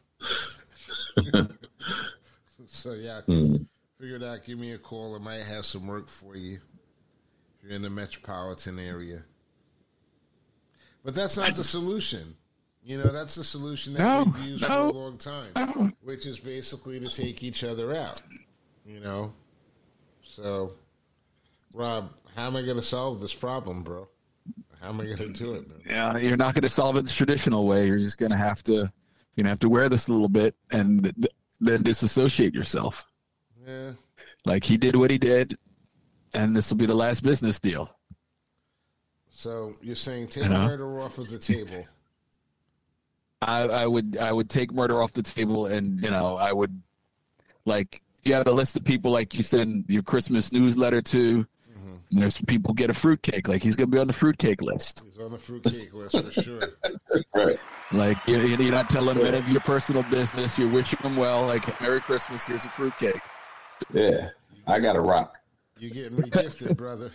so yeah, mm. figured out. Give me a call. I might have some work for you if you're in the metropolitan area. But that's not the solution. You know, that's the solution that no, we've used no, for a long time, no. which is basically to take each other out. You know, so Rob, how am I going to solve this problem, bro? How am I going to do it? Man? Yeah, you're not going to solve it the traditional way. You're just going to have to, you're going to have to wear this a little bit and th- then disassociate yourself. Yeah. Like he did what he did, and this will be the last business deal. So you're saying take you know? murder off of the table. I, I would I would take murder off the table, and you know I would like you have a list of people like you send your Christmas newsletter to. And there's people get a fruitcake. Like he's gonna be on the fruitcake list. He's on the fruitcake list for sure. right. Like you're, you're not telling him any of your personal business. You're wishing him well. Like Merry Christmas. Here's a fruitcake. Yeah, I got a rock. You're getting regifted, brother.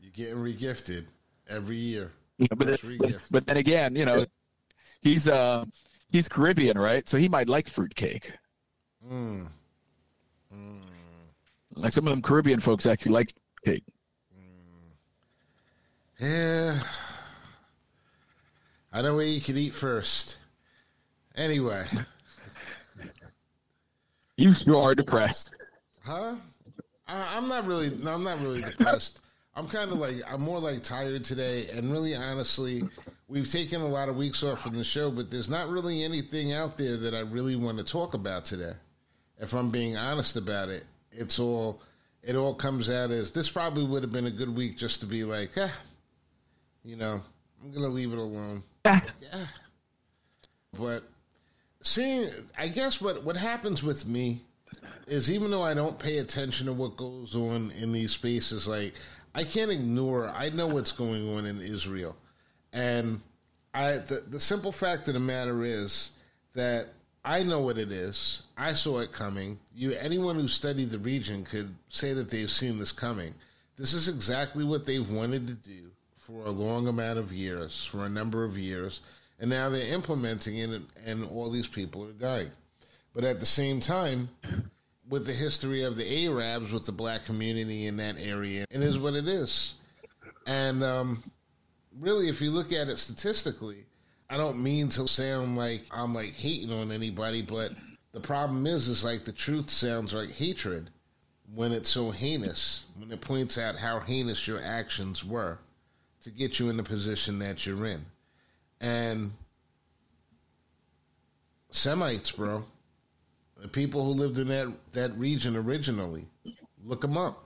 You're getting regifted every year. Yeah, but, but, but then again, you know, he's uh he's Caribbean, right? So he might like fruitcake. Mm. Mm. Like some of them Caribbean folks actually like cake. Yeah. I know where you can eat first. Anyway. you are depressed. Huh? I, am not really. No, I'm not really depressed. I'm kind of like I'm more like tired today, and really, honestly, we've taken a lot of weeks off from the show, but there's not really anything out there that I really want to talk about today. If I'm being honest about it, it's all it all comes out as this probably would have been a good week just to be like, eh, you know, I'm gonna leave it alone. yeah. But seeing, I guess what what happens with me is even though I don't pay attention to what goes on in these spaces, like I can't ignore. I know what's going on in Israel. And I, the, the simple fact of the matter is that I know what it is. I saw it coming. You, anyone who studied the region could say that they've seen this coming. This is exactly what they've wanted to do for a long amount of years, for a number of years, and now they're implementing it, and, all these people are dying. But at the same time, with the history of the Arabs, with the black community in that area, it is what it is. And um, really, if you look at it statistically, I don't mean to sound like I'm like hating on anybody, but the problem is, is like the truth sounds like hatred when it's so heinous, when it points out how heinous your actions were to get you in the position that you're in. And Semites, bro, the people who lived in that, that region originally, look them up.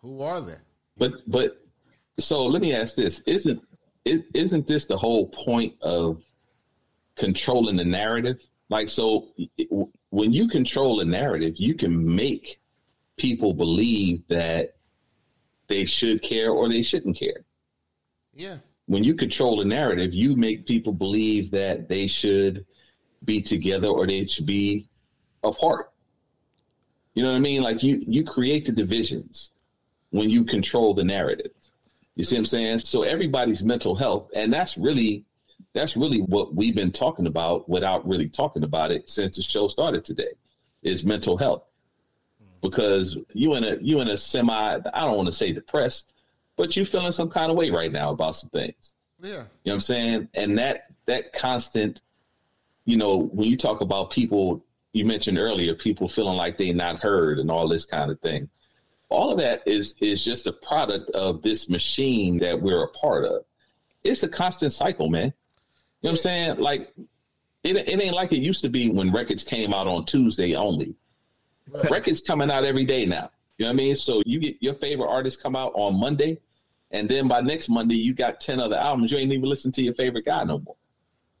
Who are they? But but so let me ask this: Isn't isn't this the whole point of controlling the narrative? Like, so when you control a narrative, you can make people believe that they should care or they shouldn't care. Yeah. When you control the narrative, you make people believe that they should be together or they should be apart. You know what I mean? Like you you create the divisions when you control the narrative. You see what I'm saying? So everybody's mental health, and that's really that's really what we've been talking about without really talking about it since the show started today, is mental health. Because you in a you in a semi I don't want to say depressed, but you feeling some kind of way right now about some things. Yeah. You know what I'm saying? And that that constant, you know, when you talk about people, you mentioned earlier, people feeling like they're not heard and all this kind of thing. All of that is is just a product of this machine that we're a part of. It's a constant cycle, man. You know what I'm saying? Like it, it ain't like it used to be when records came out on Tuesday only. Records coming out every day now. You know what I mean? So you get your favorite artist come out on Monday, and then by next Monday you got ten other albums. You ain't even listen to your favorite guy no more.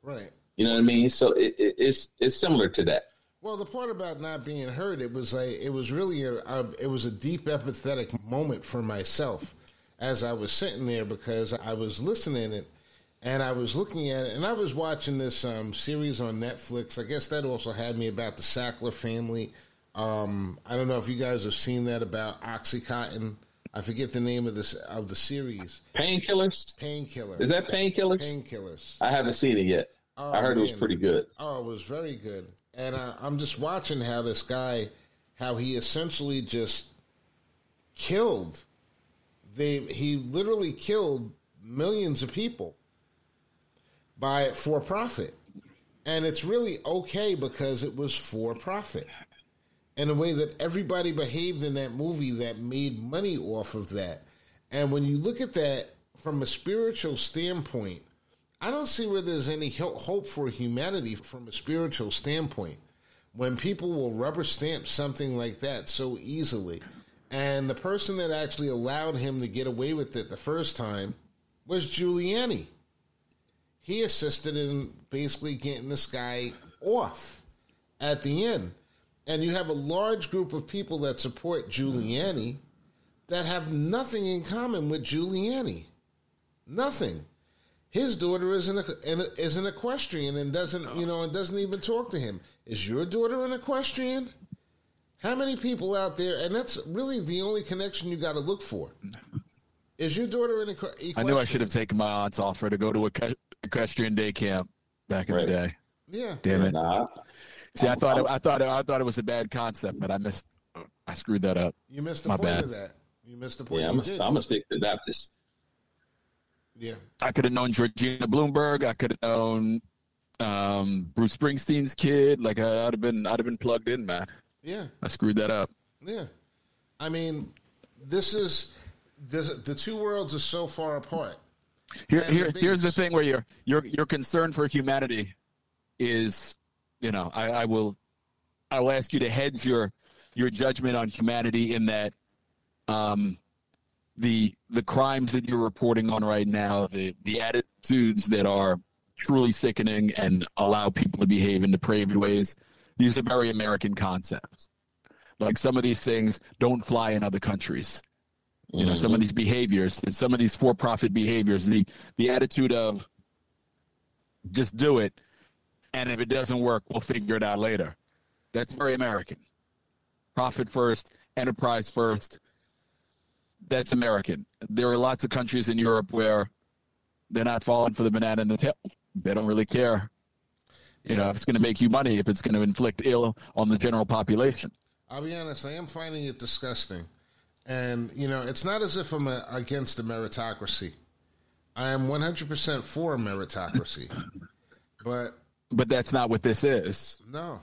Right. You know what I mean? So it, it, it's it's similar to that. Well, the part about not being heard, it was like it was really a, a it was a deep empathetic moment for myself as I was sitting there because I was listening it and I was looking at it and I was watching this um, series on Netflix. I guess that also had me about the Sackler family. Um, I don't know if you guys have seen that about OxyContin. I forget the name of this of the series. Painkillers. Painkillers. Is that Painkillers? Painkillers. I haven't seen it yet. Oh, I heard man. it was pretty good. Oh, it was very good. And uh, I'm just watching how this guy, how he essentially just killed. They he literally killed millions of people by for profit, and it's really okay because it was for profit. And the way that everybody behaved in that movie that made money off of that. And when you look at that from a spiritual standpoint, I don't see where there's any hope for humanity from a spiritual standpoint when people will rubber stamp something like that so easily. And the person that actually allowed him to get away with it the first time was Giuliani. He assisted in basically getting this guy off at the end. And you have a large group of people that support Giuliani that have nothing in common with Giuliani. Nothing his daughter is an is an equestrian and doesn't you know and doesn't even talk to him. Is your daughter an equestrian? How many people out there? And that's really the only connection you got to look for. Is your daughter an equestrian? I knew I should have taken my aunt's offer to go to a equestrian day camp back in right. the day. Yeah, damn it. Nah. See, I thought it, I thought it, I thought it was a bad concept, but I missed. I screwed that up. You missed the my point bad. of that. You missed the point. Yeah, I'm gonna stick to Baptist. Yeah. I could have known Georgina Bloomberg. I could have known um, Bruce Springsteen's kid. Like I, would have been, I'd have been plugged in, man. Yeah. I screwed that up. Yeah. I mean, this is this, the two worlds are so far apart. Here, here here's the thing: where your your your concern for humanity is, you know, I, I will, I will ask you to hedge your your judgment on humanity in that, um, the the crimes that you're reporting on right now, the the attitudes that are truly sickening and allow people to behave in depraved ways, these are very American concepts. Like some of these things don't fly in other countries. You know, mm-hmm. some of mm-hmm. these behaviors, some of these for-profit behaviors, the the attitude of just do it, and if it doesn't work, we'll figure it out later. That's very American. Profit first, enterprise first, that's American. There are lots of countries in Europe where they're not falling for the banana in the tail. They don't really care. You know, if it's going to make you money, if it's going to inflict ill on the general population. I'll be honest, I am finding it disgusting. And, you know, it's not as if I'm a, against a meritocracy. I am 100% for meritocracy. but. But that's not what this is. No.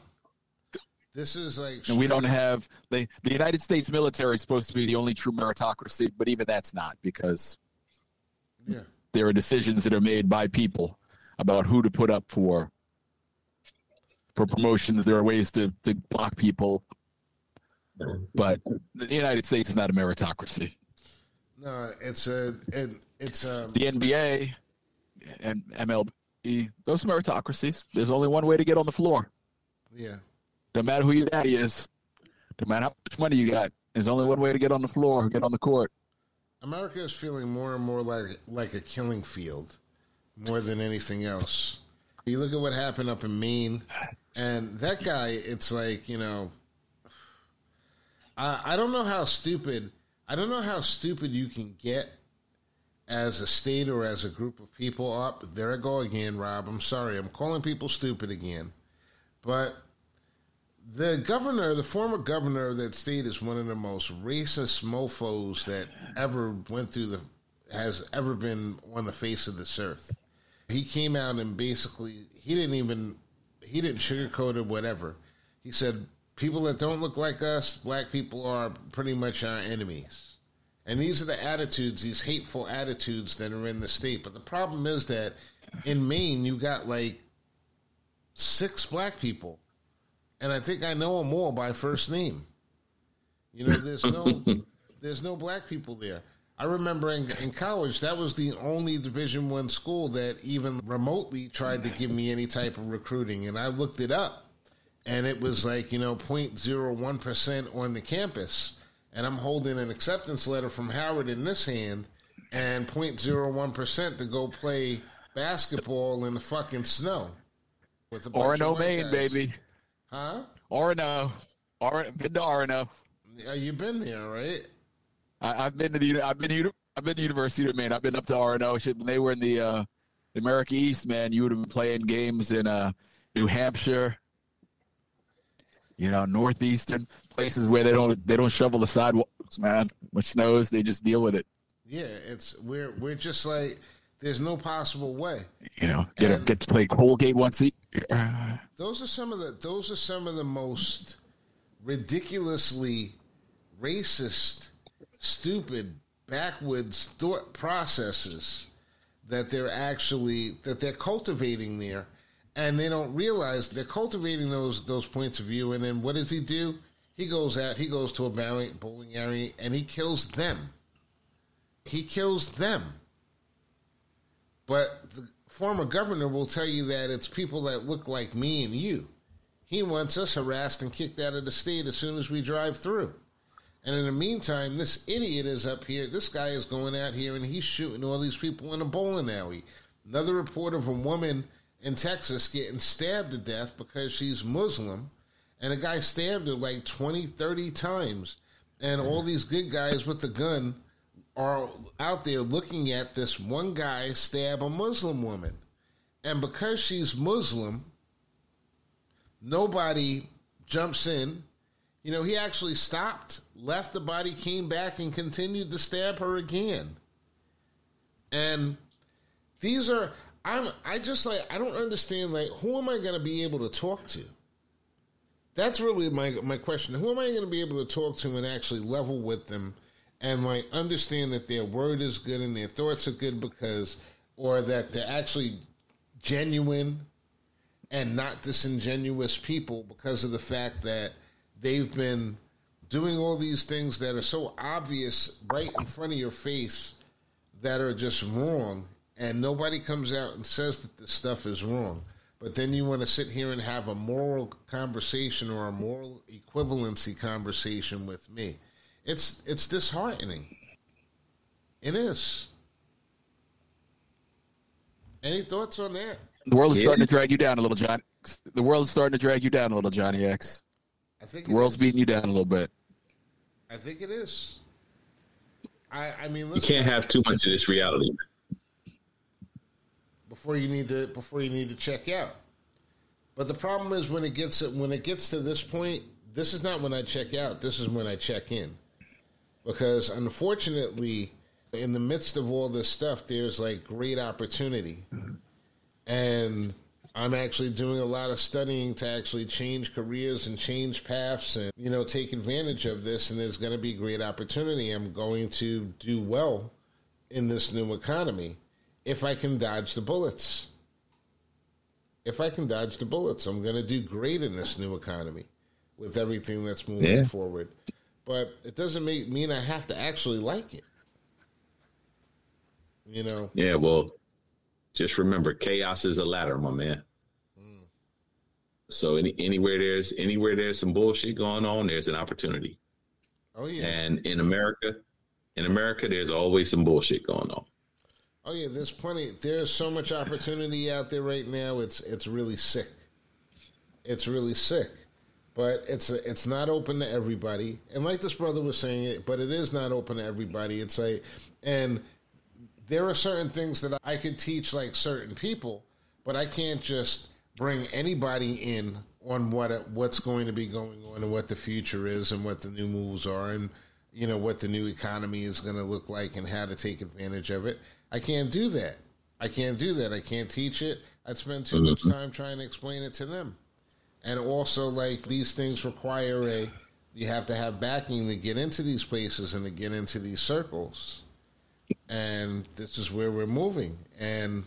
This is like, and we don't have the the United States military is supposed to be the only true meritocracy, but even that's not because yeah. there are decisions that are made by people about who to put up for for promotions. There are ways to, to block people, but the United States is not a meritocracy. No, it's a it, it's a, um, the NBA and MLB. Those meritocracies. There's only one way to get on the floor. Yeah. No matter who your daddy is, no matter how much money you got, there's only one way to get on the floor, get on the court. America is feeling more and more like like a killing field, more than anything else. You look at what happened up in Maine, and that guy. It's like you know, I I don't know how stupid I don't know how stupid you can get as a state or as a group of people. Up there, I go again, Rob. I'm sorry, I'm calling people stupid again, but the governor, the former governor of that state, is one of the most racist mofo's that ever went through the has ever been on the face of this earth. He came out and basically he didn't even he didn't sugarcoat it, whatever. He said, People that don't look like us, black people are pretty much our enemies. And these are the attitudes, these hateful attitudes that are in the state. But the problem is that in Maine, you got like six black people. And I think I know them all by first name. You know, there's no there's no black people there. I remember in, in, college that was the only Division One school that even remotely tried to give me any type of recruiting, and I looked it up, and it was like you know 0.01 percent on the campus, and I'm holding an acceptance letter from Howard in this hand, and 0.01 percent to go play basketball in the fucking snow with a Orono, Maine, baby, huh? Orono, Or been to Orono. Yeah, you've been there, right? I, have been to the I've been to, I've been to University of Maine. I've been up to Orono. Shit, when they were in the uh, America East, man, you would have been playing games in uh, New Hampshire, you know, northeastern places where they don't they don't shovel the sidewalks, man. When it snows, they just deal with it. Yeah, it's we're we're just like there's no possible way. You know, get a, get to play Colgate once a year. Those are some of the those are some of the most ridiculously racist stupid, backwoods thought processes that they're actually that they're cultivating there, and they don't realize they're cultivating those those points of view. And then what does he do? He goes out. He goes to a bowling alley, and he kills them. He kills them. But the former governor will tell you that it's people that look like me and you. He wants us harassed and kicked out of the state as soon as we drive through. And in the meantime, this idiot is up here. This guy is going out here and he's shooting all these people in a bowling alley. Another report of a woman in Texas getting stabbed to death because she's Muslim. And a guy stabbed her like 20, 30 times. And all these good guys with the gun are out there looking at this one guy stab a Muslim woman. And because she's Muslim, nobody jumps in you know, he actually stopped, left the body, came back, and continued to stab her again. And these are I'm I just like I don't understand like who am I going to be able to talk to? That's really my my question. Who am I going to be able to talk to and actually level with them and like understand that their word is good and their thoughts are good because or that they're actually genuine and not disingenuous people because of the fact that they've been doing all these things that are so obvious right in front of your face that are just wrong and nobody comes out and says that this stuff is wrong but then you want to sit here and have a moral conversation or a moral equivalency conversation with me it's it's disheartening it is any thoughts on that the world is yeah. starting to drag you down a little john the world is starting to drag you down a little johnny x I think the world's is. beating you down a little bit. I think it is. I, I mean, listen, you can't have too much of this reality before you need to before you need to check out. But the problem is when it gets when it gets to this point, this is not when I check out. This is when I check in, because unfortunately, in the midst of all this stuff, there's like great opportunity, and I'm actually doing a lot of studying to actually change careers and change paths and, you know, take advantage of this. And there's going to be great opportunity. I'm going to do well in this new economy if I can dodge the bullets. If I can dodge the bullets, I'm going to do great in this new economy with everything that's moving yeah. forward. But it doesn't make, mean I have to actually like it. You know? Yeah, well, just remember, chaos is a ladder, my man. Mm. So any, anywhere there's anywhere there's some bullshit going on, there's an opportunity. Oh yeah. And in America, in America, there's always some bullshit going on. Oh yeah, there's plenty. There's so much opportunity out there right now. It's it's really sick. It's really sick, but it's it's not open to everybody. And like this brother was saying, it, but it is not open to everybody. It's a and there are certain things that I could teach like certain people, but I can't just bring anybody in on what what's going to be going on and what the future is and what the new moves are and you know what the new economy is going to look like and how to take advantage of it. I can't do that. I can't do that. I can't teach it. I'd spend too much mm-hmm. time trying to explain it to them. and also like these things require a you have to have backing to get into these places and to get into these circles and this is where we're moving and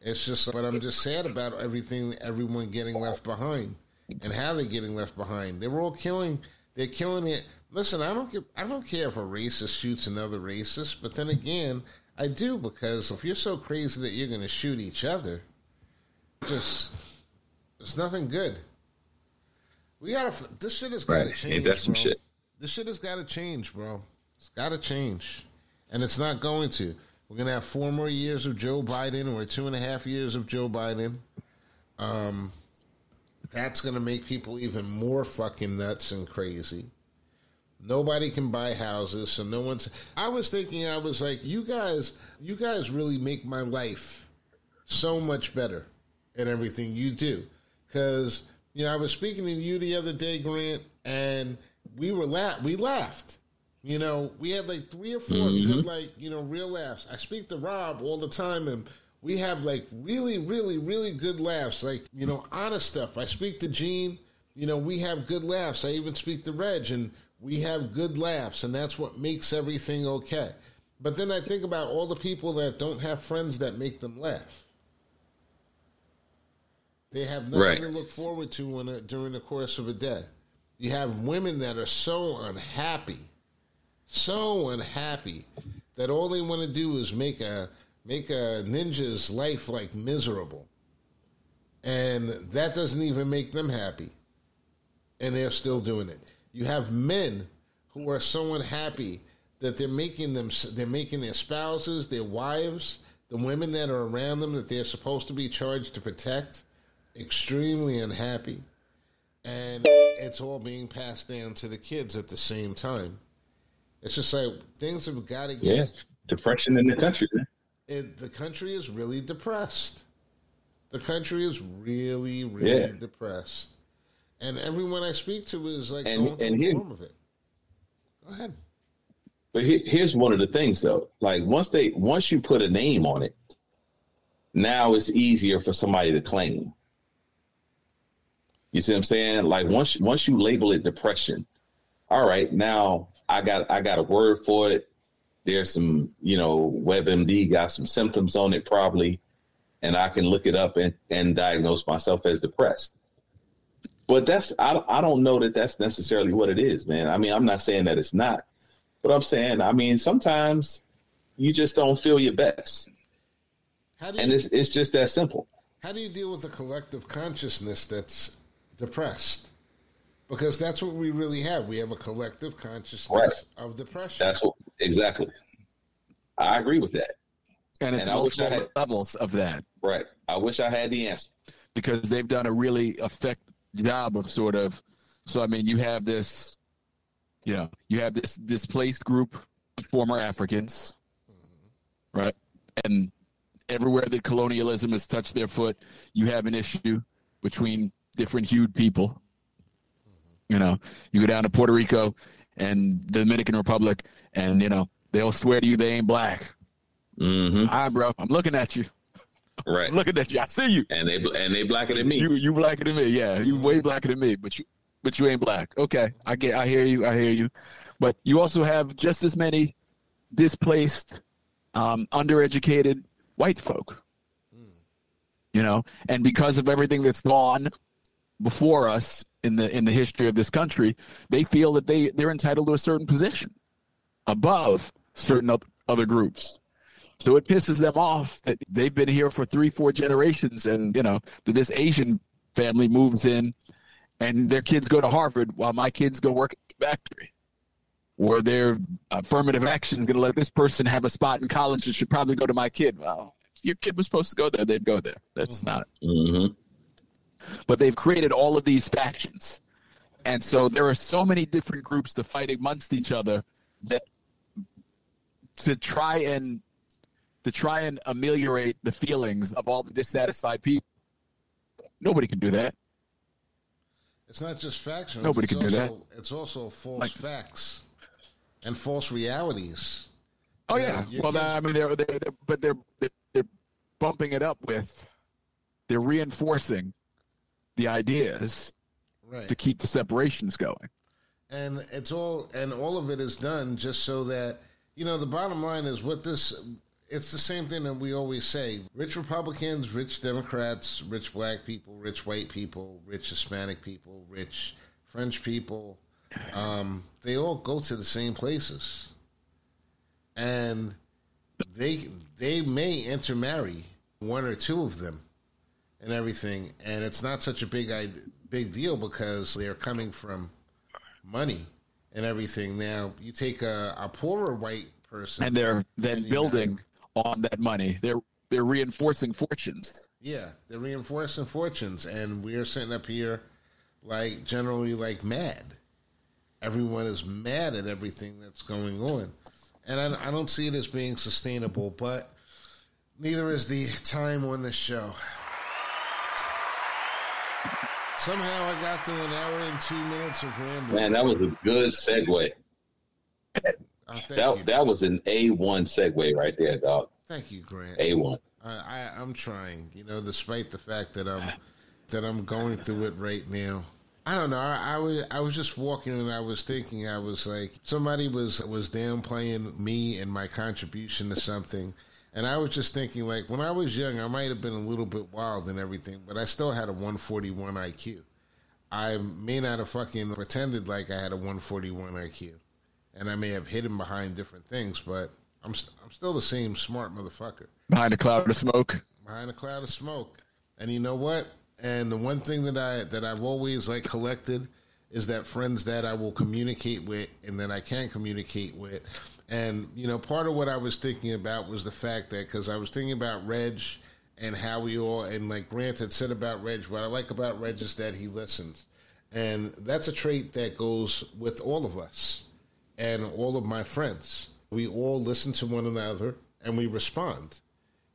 it's just but i'm just sad about everything everyone getting left behind and how they're getting left behind they're all killing they're killing it listen i don't give, i don't care if a racist shoots another racist but then again i do because if you're so crazy that you're going to shoot each other just it's nothing good we gotta this shit has gotta Right. change Ain't some bro. shit? this shit has gotta change bro it's gotta change and it's not going to. We're going to have four more years of Joe Biden or two and a half years of Joe Biden. Um, that's going to make people even more fucking nuts and crazy. Nobody can buy houses, so no one's. I was thinking, I was like, you guys, you guys really make my life so much better and everything you do. Because you know, I was speaking to you the other day, Grant, and we were la- we laughed. You know, we had like three or 4 good, mm-hmm. like, you know, real laughs. I speak to Rob all the time, and we have like really, really, really good laughs, like, you know, honest stuff. I speak to Gene, you know, we have good laughs. I even speak to Reg, and we have good laughs, and that's what makes everything okay. But then I think about all the people that don't have friends that make them laugh. They have nothing Right. to look forward to a, uh, during the course of a day. You have women that are so unhappy, so unhappy that all they want to do is make a make a ninja's life like miserable, and that doesn't even make them happy, and they're still doing it. You have men who are so unhappy that they're making them they're making their spouses, their wives, the women that are around them that they're supposed to be charged to protect, extremely unhappy and it's all being passed down to the kids at the same time. It's just like things have got to get Yeah, depression in the country. It, the country is really depressed. The country is really, really Yeah. depressed, and everyone I speak to is like And- going through and here- form of it. Go ahead. But he, here's one of the things, though. Like once they once you put a name on it, now it's easier for somebody to claim. You see what I'm saying? Like once once you label it depression, all right, now I got I got a word for it. There's some, you know, WebMD got some symptoms on it probably, and I can look it up and, and diagnose myself as depressed. But that's I I don't know that that's necessarily what it is, man. I mean, I'm not saying that it's not, but I'm saying I mean sometimes you just don't feel your best, How do you and it's it's just that simple. how do you deal with a collective consciousness that's depressed? Because that's what we really have. We have a collective consciousness Right. of depression. That's what exactly. I agree with that. and it's And I wish I multiple had- levels of that Right. I wish I had the answer. because they've done a really effective job of sort of. So I mean, you have this, you know, you have this displaced group of former Africans, right, and everywhere that colonialism has touched their foot, you have an issue between different hued people. You know, you go down to Puerto Rico and the Dominican Republic, and you know they'll swear to you they ain't black. hmm All right, bro, I'm looking at you. Right. I'm looking at you. I see you. And they and they blacker than me. You you blacker than me. Yeah, you way blacker than me. But you but you ain't black. Okay, I get. I hear you. I hear you. But you also have just as many displaced, um, undereducated white folk. You know, and because of everything that's gone before us in the in the history of this country, they feel that they they're entitled to a certain position above certain oth- other groups. So it pisses them off that they've been here for three, four generations, and you know that this Asian family moves in, and their kids go to Harvard while my kids go work at the factory. Or their affirmative action is going to let this person have a spot in college that should probably go to my kid. Well, if your kid was supposed to go there, they'd go there. That's not hmm but they've created all of these factions. And so there are so many different groups to fight amongst each other that to try and to try and ameliorate the feelings of all the dissatisfied people. Nobody can do that. It's not just factions. Nobody it's can do also, It's also false Like- facts and false realities. Oh Yeah, yeah. Well, I mean, they're, they're, they're but they're, they're they're bumping it up with they're reinforcing the ideas right. to keep the separations going. and it's all and all of it is done just so that you know the bottom line is what this it's the same thing that we always say. Rich republicans rich democrats rich black people rich white people rich hispanic people rich french people um, they all go to the same places. And they they may intermarry one or two of them and everything. And it's not such a big big deal because they're coming from money and everything. Now you take a, a poorer white person, And they're then And building on that money. They're they're reinforcing fortunes. yeah, they're reinforcing fortunes, and we're sitting up here like generally like mad. Everyone is mad at everything that's going on, and I, I don't see it as being sustainable. But neither is the time on the show. Somehow I got through an hour and two minutes of rambling. Man, that was a good segue. Oh, That you. that was an A one segue right there, dog. Thank you, Grant. A one. I, I, I'm trying, you know, despite the fact that I'm that I'm going through it right now. I don't know. I, I was I was just walking and I was thinking. I was like, somebody was was downplaying me and my contribution to something, and I was just thinking, like, when I was young, I might have been a little bit wild and everything, but I still had a 141 IQ. I may not have fucking pretended like I had a 141 IQ, and I may have hidden behind different things, but I'm st- I'm still the same smart motherfucker Behind a cloud of smoke. behind a cloud of smoke. And you know what? And the one thing that I that I've always like collected is that friends that I will communicate with and that I can communicate with. And you know, part of what I was thinking about was the fact that because I was thinking about Reg and how we all and like Grant had said about Reg, what I like about Reg is that he listens. And that's a trait that goes with all of us and all of my friends. We all listen to one another and we respond.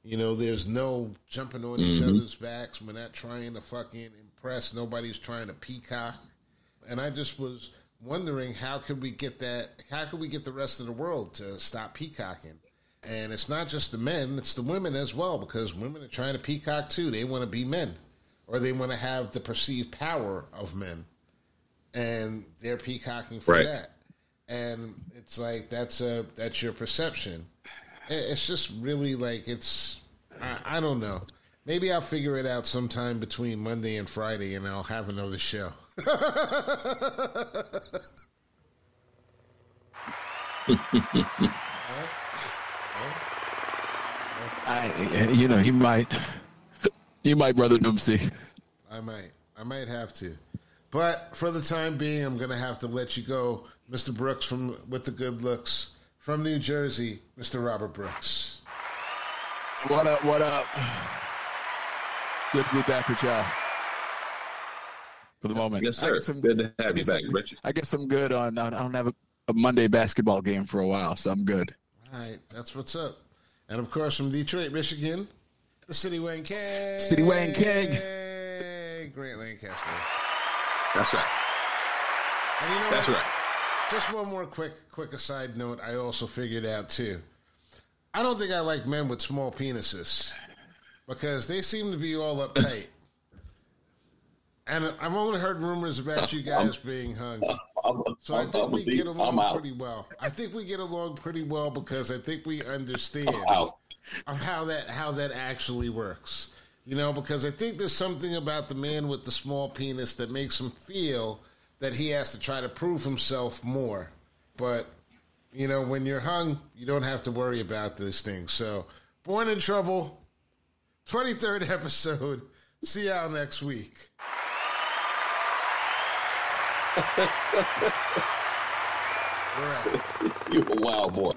You know, there's no jumping on each mm-hmm. other's backs. We're not trying to fucking impress. Nobody's trying to peacock. And I just was wondering how could we get that? How could we get the rest of the world to stop peacocking? And it's not just the men; it's the women as well, because women are trying to peacock too. They want to be men, or they want to have the perceived power of men, and they're peacocking for Right. that. And it's like that's a that's your perception. It's just really like it's. I, I don't know. Maybe I'll figure it out sometime between Monday and Friday, and I'll have another show. I, you know, he might, you might, brother Noomsy. I might. I might have to. But for the time being, I'm going to have to let you go, Mr. Brooks from with the good looks from New Jersey, Mr. Robert Brooks. What up? What up? Good to be back with y'all. For the moment, Yes, I sir. guess I'm- Good to have you back, I'm- Richard. I guess I'm good on. I don't have a, a Monday basketball game for a while, so I'm good. All right, that's what's up. And of course, from Detroit, Michigan, the City Wayne King. City Wayne King. Grant Lancaster. That's right. And you know That's what? right. Just one more quick quick aside note I also figured out too. I don't think I like men with small penises because they seem to be all uptight. And I've only heard rumors about you guys being hung. So I think we get along pretty well. I think we get along pretty well because I think we understand of how that how that actually works. You know, because I think there's something about the man with the small penis that makes him feel that he has to try to prove himself more. But you know, when you're hung, you don't have to worry about these things. So, Born in Trouble, 23rd episode. See y'all next week. We're out. You a wild boy.